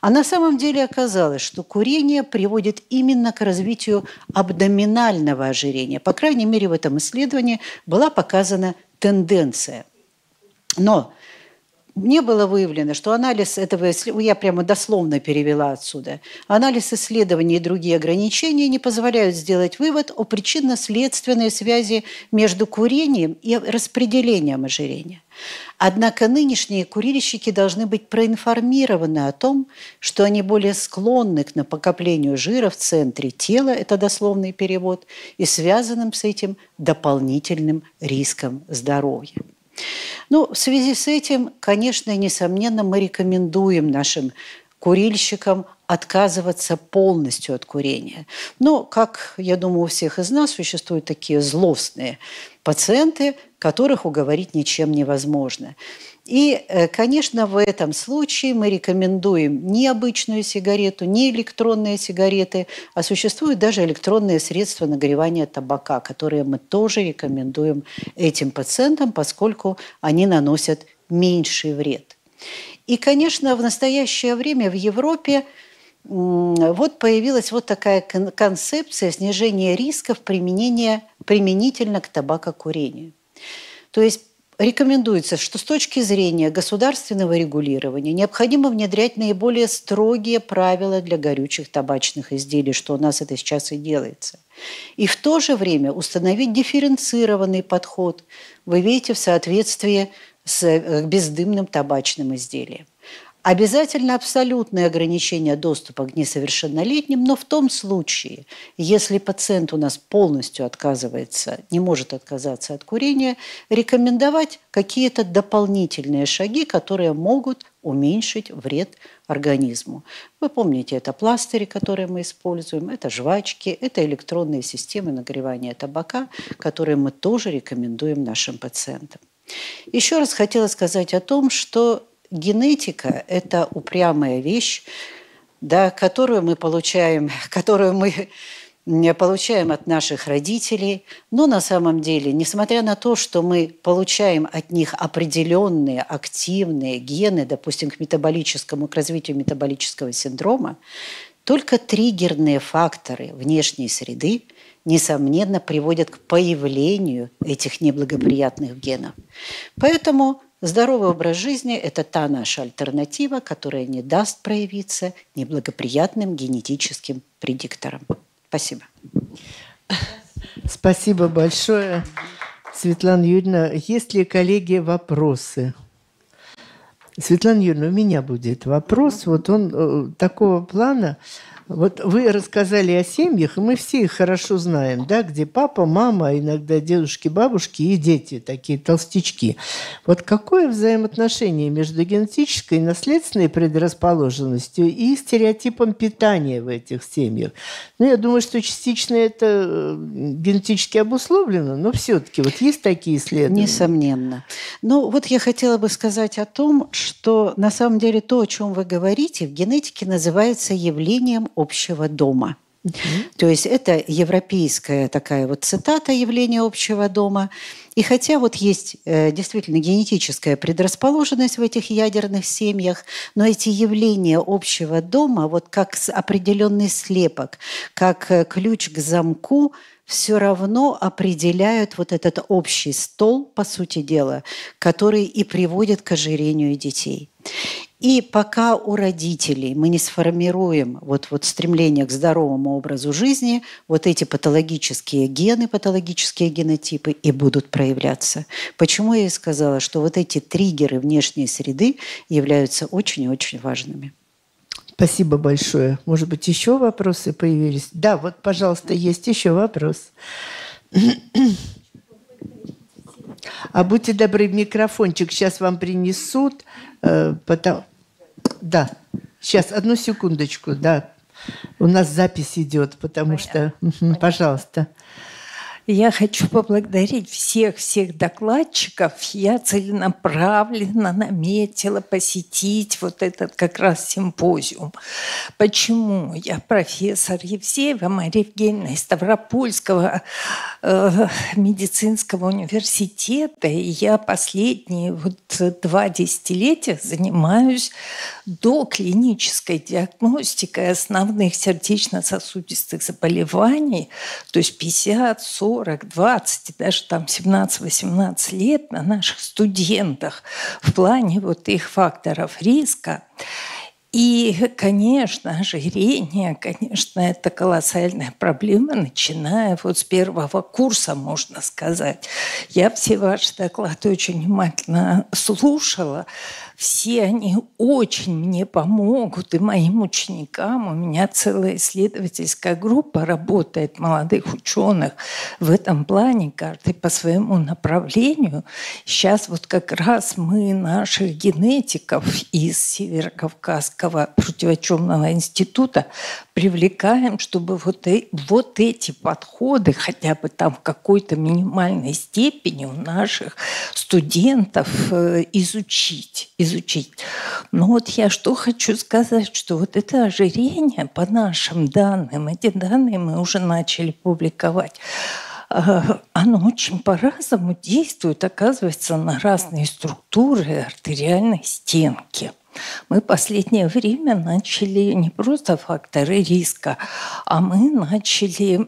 Speaker 5: А на самом деле оказалось, что курение приводит именно к развитию абдоминального ожирения. По крайней мере, в этом исследовании была показана тенденция. Но не было выявлено, что анализ этого, я прямо дословно перевела отсюда, анализ исследований и другие ограничения не позволяют сделать вывод о причинно-следственной связи между курением и распределением ожирения. Однако нынешние курильщики должны быть проинформированы о том, что они более склонны к накоплению жира в центре тела, это дословный перевод, и связанным с этим дополнительным риском здоровья. Ну, в связи с этим, конечно, несомненно, мы рекомендуем нашим курильщикам отказываться полностью от курения. Но, как, я думаю, у всех из нас существуют такие злостные пациенты, которых уговорить ничем невозможно. И, э, конечно, в этом случае мы рекомендуем не обычную сигарету, не электронные сигареты, а существуют даже электронные средства нагревания табака, которые мы тоже рекомендуем этим пациентам, поскольку они наносят меньший вред. И, конечно, в настоящее время в Европе вот появилась вот такая концепция снижения рисков применения, применительно к табакокурению. То есть Рекомендуется, что с точки зрения государственного регулирования необходимо внедрять наиболее строгие правила для горючих табачных изделий, что у нас это сейчас и делается. И в то же время установить дифференцированный подход, вы видите, в соответствии с э, бездымным табачным изделием. Обязательно абсолютное ограничение доступа к несовершеннолетним, но в том случае, если пациент у нас полностью отказывается, не может отказаться от курения, рекомендовать какие-то дополнительные шаги, которые могут уменьшить вред организму. Вы помните, это пластыри, которые мы используем, это жвачки, это электронные системы нагревания табака, которые мы тоже рекомендуем нашим пациентам. Еще раз хотела сказать о том, что генетика – это упрямая вещь, да, которую мы получаем, *laughs* которую мы получаем от наших родителей, но на самом деле, несмотря на то, что мы получаем от них определенные активные гены, допустим, к метаболическому, к развитию метаболического синдрома, только триггерные факторы внешней среды, несомненно, приводят к появлению этих неблагоприятных генов. Поэтому Здоровый образ жизни – это та наша альтернатива, которая не даст проявиться неблагоприятным генетическим предикторам. Спасибо.
Speaker 1: Спасибо большое, Светлана Юрьевна. Есть ли, коллеги, вопросы? Светлана Юрьевна, у меня будет вопрос. Вот он э, такого плана – вот вы рассказали о семьях, и мы все их хорошо знаем, да, где папа, мама, иногда дедушки, бабушки и дети, такие толстячки. Вот какое взаимоотношение между генетической и наследственной предрасположенностью и стереотипом питания в этих семьях? Ну, я думаю, что частично это э, генетически обусловлено, но все-таки вот есть такие исследования?
Speaker 5: Несомненно. Ну, вот я хотела бы сказать о том, что на самом деле то, о чем вы говорите, в генетике называется явлением общего дома. Угу. То есть это европейская такая вот цитата явления общего дома. И хотя вот есть э, действительно генетическая предрасположенность в этих ядерных семьях, но эти явления общего дома, вот как определенный слепок, как э, ключ к замку, все равно определяют вот этот общий стол, по сути дела, который и приводит к ожирению детей. И пока у родителей мы не сформируем вот, вот стремление к здоровому образу жизни, вот эти патологические гены, патологические генотипы и будут проявляться. Почему я и сказала, что вот эти триггеры внешней среды являются очень и очень важными.
Speaker 1: Спасибо большое. Может быть, еще вопросы появились? Да, вот, пожалуйста, есть еще вопрос. А будьте добры, микрофончик сейчас вам принесут. Э. Да, сейчас, одну секундочку, да. У нас запись идет, потому Понятно. что... Понятно. Пожалуйста.
Speaker 6: Я хочу поблагодарить всех-всех докладчиков. Я целенаправленно наметила посетить вот этот как раз симпозиум. Почему? Я профессор Евсеева Мария Евгеньевна из Ставропольского э, медицинского университета. И я последние вот два десятилетия занимаюсь доклинической диагностикой основных сердечно-сосудистых заболеваний, то есть 50, 40, 20, даже там 17-18 лет на наших студентах в плане вот их факторов риска. И, конечно, ожирение, конечно, это колоссальная проблема, начиная вот с первого курса, можно сказать. Я все ваши доклады очень внимательно слушала все они очень мне помогут, и моим ученикам. У меня целая исследовательская группа работает, молодых ученых в этом плане, каждый по своему направлению. Сейчас вот как раз мы наших генетиков из Северокавказского противочумного института привлекаем, чтобы вот, и, вот эти подходы хотя бы там в какой-то минимальной степени у наших студентов э, изучить изучить. Но вот я что хочу сказать, что вот это ожирение по нашим данным, эти данные мы уже начали публиковать, а, оно очень по-разному действует, оказывается, на разные структуры артериальной стенки – Мы последнее время начали не просто факторы риска, а мы начали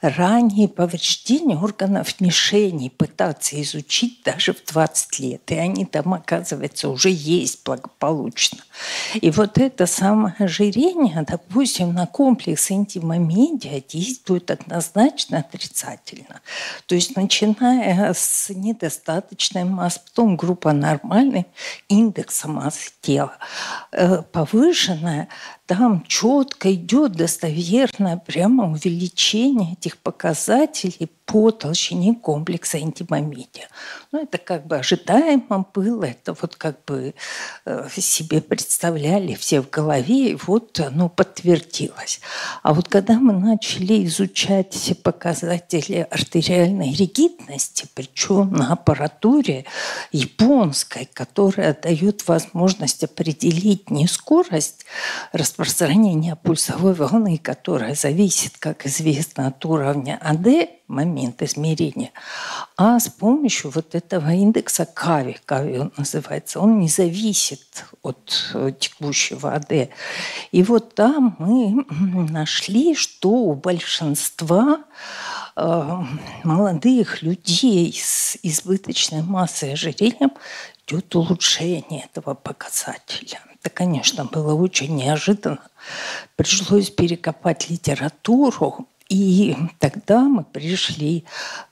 Speaker 6: ранние повреждения органов мишени пытаться изучить даже в 20 лет. И они там, оказывается, уже есть благополучно. И вот это самое ожирение, допустим, на комплекс интимомедиа действует однозначно отрицательно. То есть начиная с недостаточной массы, потом группа нормальной, индекса массы тела. Э, повышенная, там четко идет достоверное прямо увеличение этих показателей по толщине комплекса интимомедиа. Ну, это как бы ожидаемо было, это вот как бы э, себе представляли все в голове, и вот оно подтвердилось. А вот когда мы начали изучать все показатели артериальной ригидности, причем на аппаратуре японской, которая дает возможность определить не скорость распространения пульсовой волны, которая зависит, как известно, от уровня АД, момент измерения, а с помощью вот этого индекса КАВИ, КАВИ он называется, он не зависит от э, текущего АД. И вот там мы нашли, что у большинства э, молодых людей с избыточной массой ожирения идет улучшение этого показателя. Это, конечно, было очень неожиданно. Пришлось перекопать литературу, и тогда мы пришли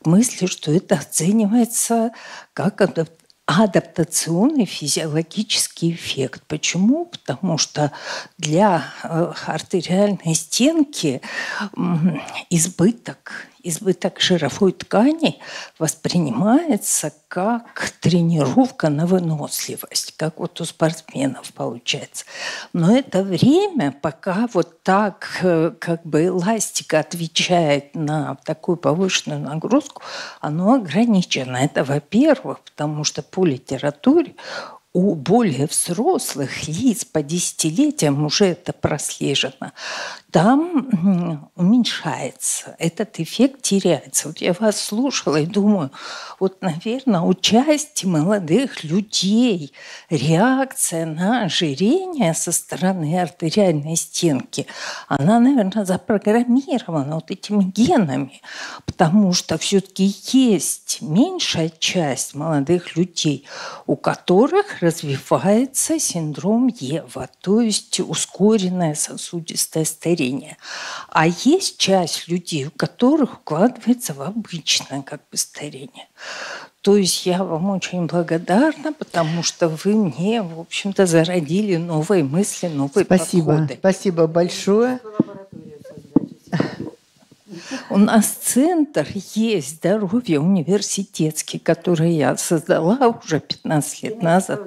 Speaker 6: к мысли, что это оценивается как адаптационный физиологический эффект. Почему? Потому что для э, артериальной стенки избыток избыток жировой ткани воспринимается как тренировка на выносливость, как вот у спортсменов получается. Но это время, пока вот так э, как бы эластика отвечает на такую повышенную нагрузку, оно ограничено. Это, во-первых, потому что по литературе у более взрослых лиц по десятилетиям уже это прослежено там уменьшается, этот эффект теряется. Вот я вас слушала и думаю, вот, наверное, у части молодых людей реакция на ожирение со стороны артериальной стенки, она, наверное, запрограммирована вот этими генами, потому что все-таки есть меньшая часть молодых людей, у которых развивается синдром Ева, то есть ускоренное сосудистое старение зрения. А есть часть людей, у которых укладывается в обычное как бы старение. То есть я вам очень благодарна, потому что вы мне, в общем-то, зародили новые мысли, новые
Speaker 1: Спасибо.
Speaker 6: подходы.
Speaker 1: Спасибо большое.
Speaker 6: У нас центр есть здоровье университетский, который я создала уже 15 лет назад.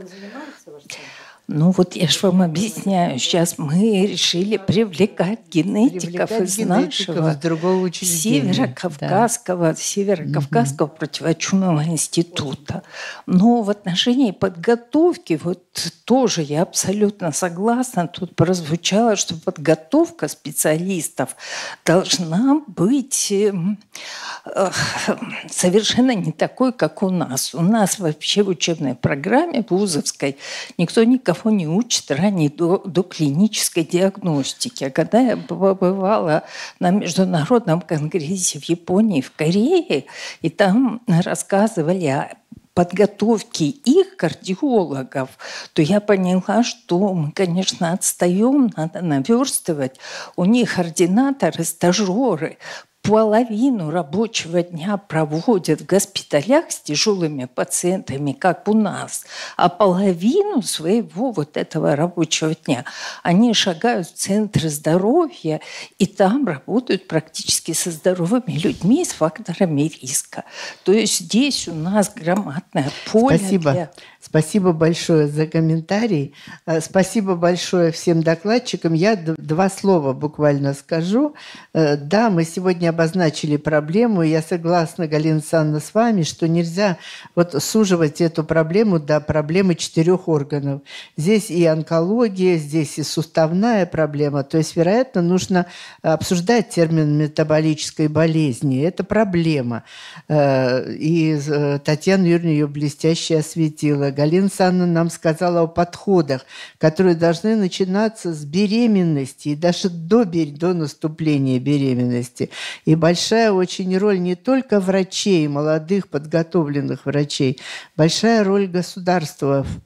Speaker 6: Ну вот я же вам объясняю, сейчас мы решили привлекать генетиков привлекать из генетиков нашего
Speaker 1: из другого
Speaker 6: Северо-Кавказского, да. Северо-Кавказского угу. противочумного института. Но в отношении подготовки вот тоже я абсолютно согласна. Тут прозвучало, что подготовка специалистов должна быть эм, совершенно не такой, как у нас. У нас вообще в учебной программе вузовской никто никого никого не учат ранее до, до клинической диагностики. А когда я побывала на международном конгрессе в Японии, в Корее, и там рассказывали о подготовки их кардиологов, то я поняла, что мы, конечно, отстаем, надо наверстывать. У них ординаторы, стажеры половину рабочего дня проводят в госпиталях с тяжелыми пациентами, как у нас, а половину своего вот этого рабочего дня они шагают в центры здоровья и там работают практически со здоровыми людьми с факторами риска. То есть здесь у нас громадное поле
Speaker 1: Спасибо.
Speaker 6: для
Speaker 1: Спасибо большое за комментарий. Э, спасибо большое всем докладчикам. Я два слова буквально скажу. Э, да, мы сегодня обозначили проблему. Я согласна, Галина Александровна, с вами, что нельзя вот суживать эту проблему до проблемы четырех органов. Здесь и онкология, здесь и суставная проблема. То есть, вероятно, нужно обсуждать термин метаболической болезни. Это проблема. Э, и Татьяна Юрьевна ее блестяще осветила. Галина Санна нам сказала о подходах, которые должны начинаться с беременности и даже до, до наступления беременности. И большая очень роль не только врачей, молодых подготовленных врачей, большая роль государства в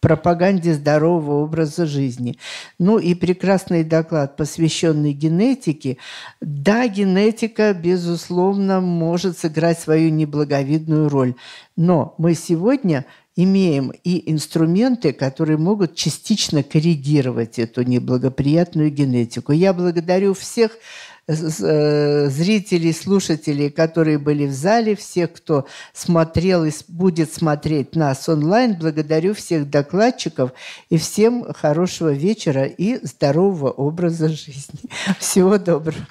Speaker 1: пропаганде здорового образа жизни. Ну и прекрасный доклад, посвященный генетике. Да, генетика, безусловно, может сыграть свою неблаговидную роль. Но мы сегодня имеем и инструменты, которые могут частично коррегировать эту неблагоприятную генетику. Я благодарю всех Э, зрителей, слушателей, которые были в зале, всех, кто смотрел и будет смотреть нас онлайн. Благодарю всех докладчиков и всем хорошего вечера и здорового образа жизни. *laughs* Всего доброго.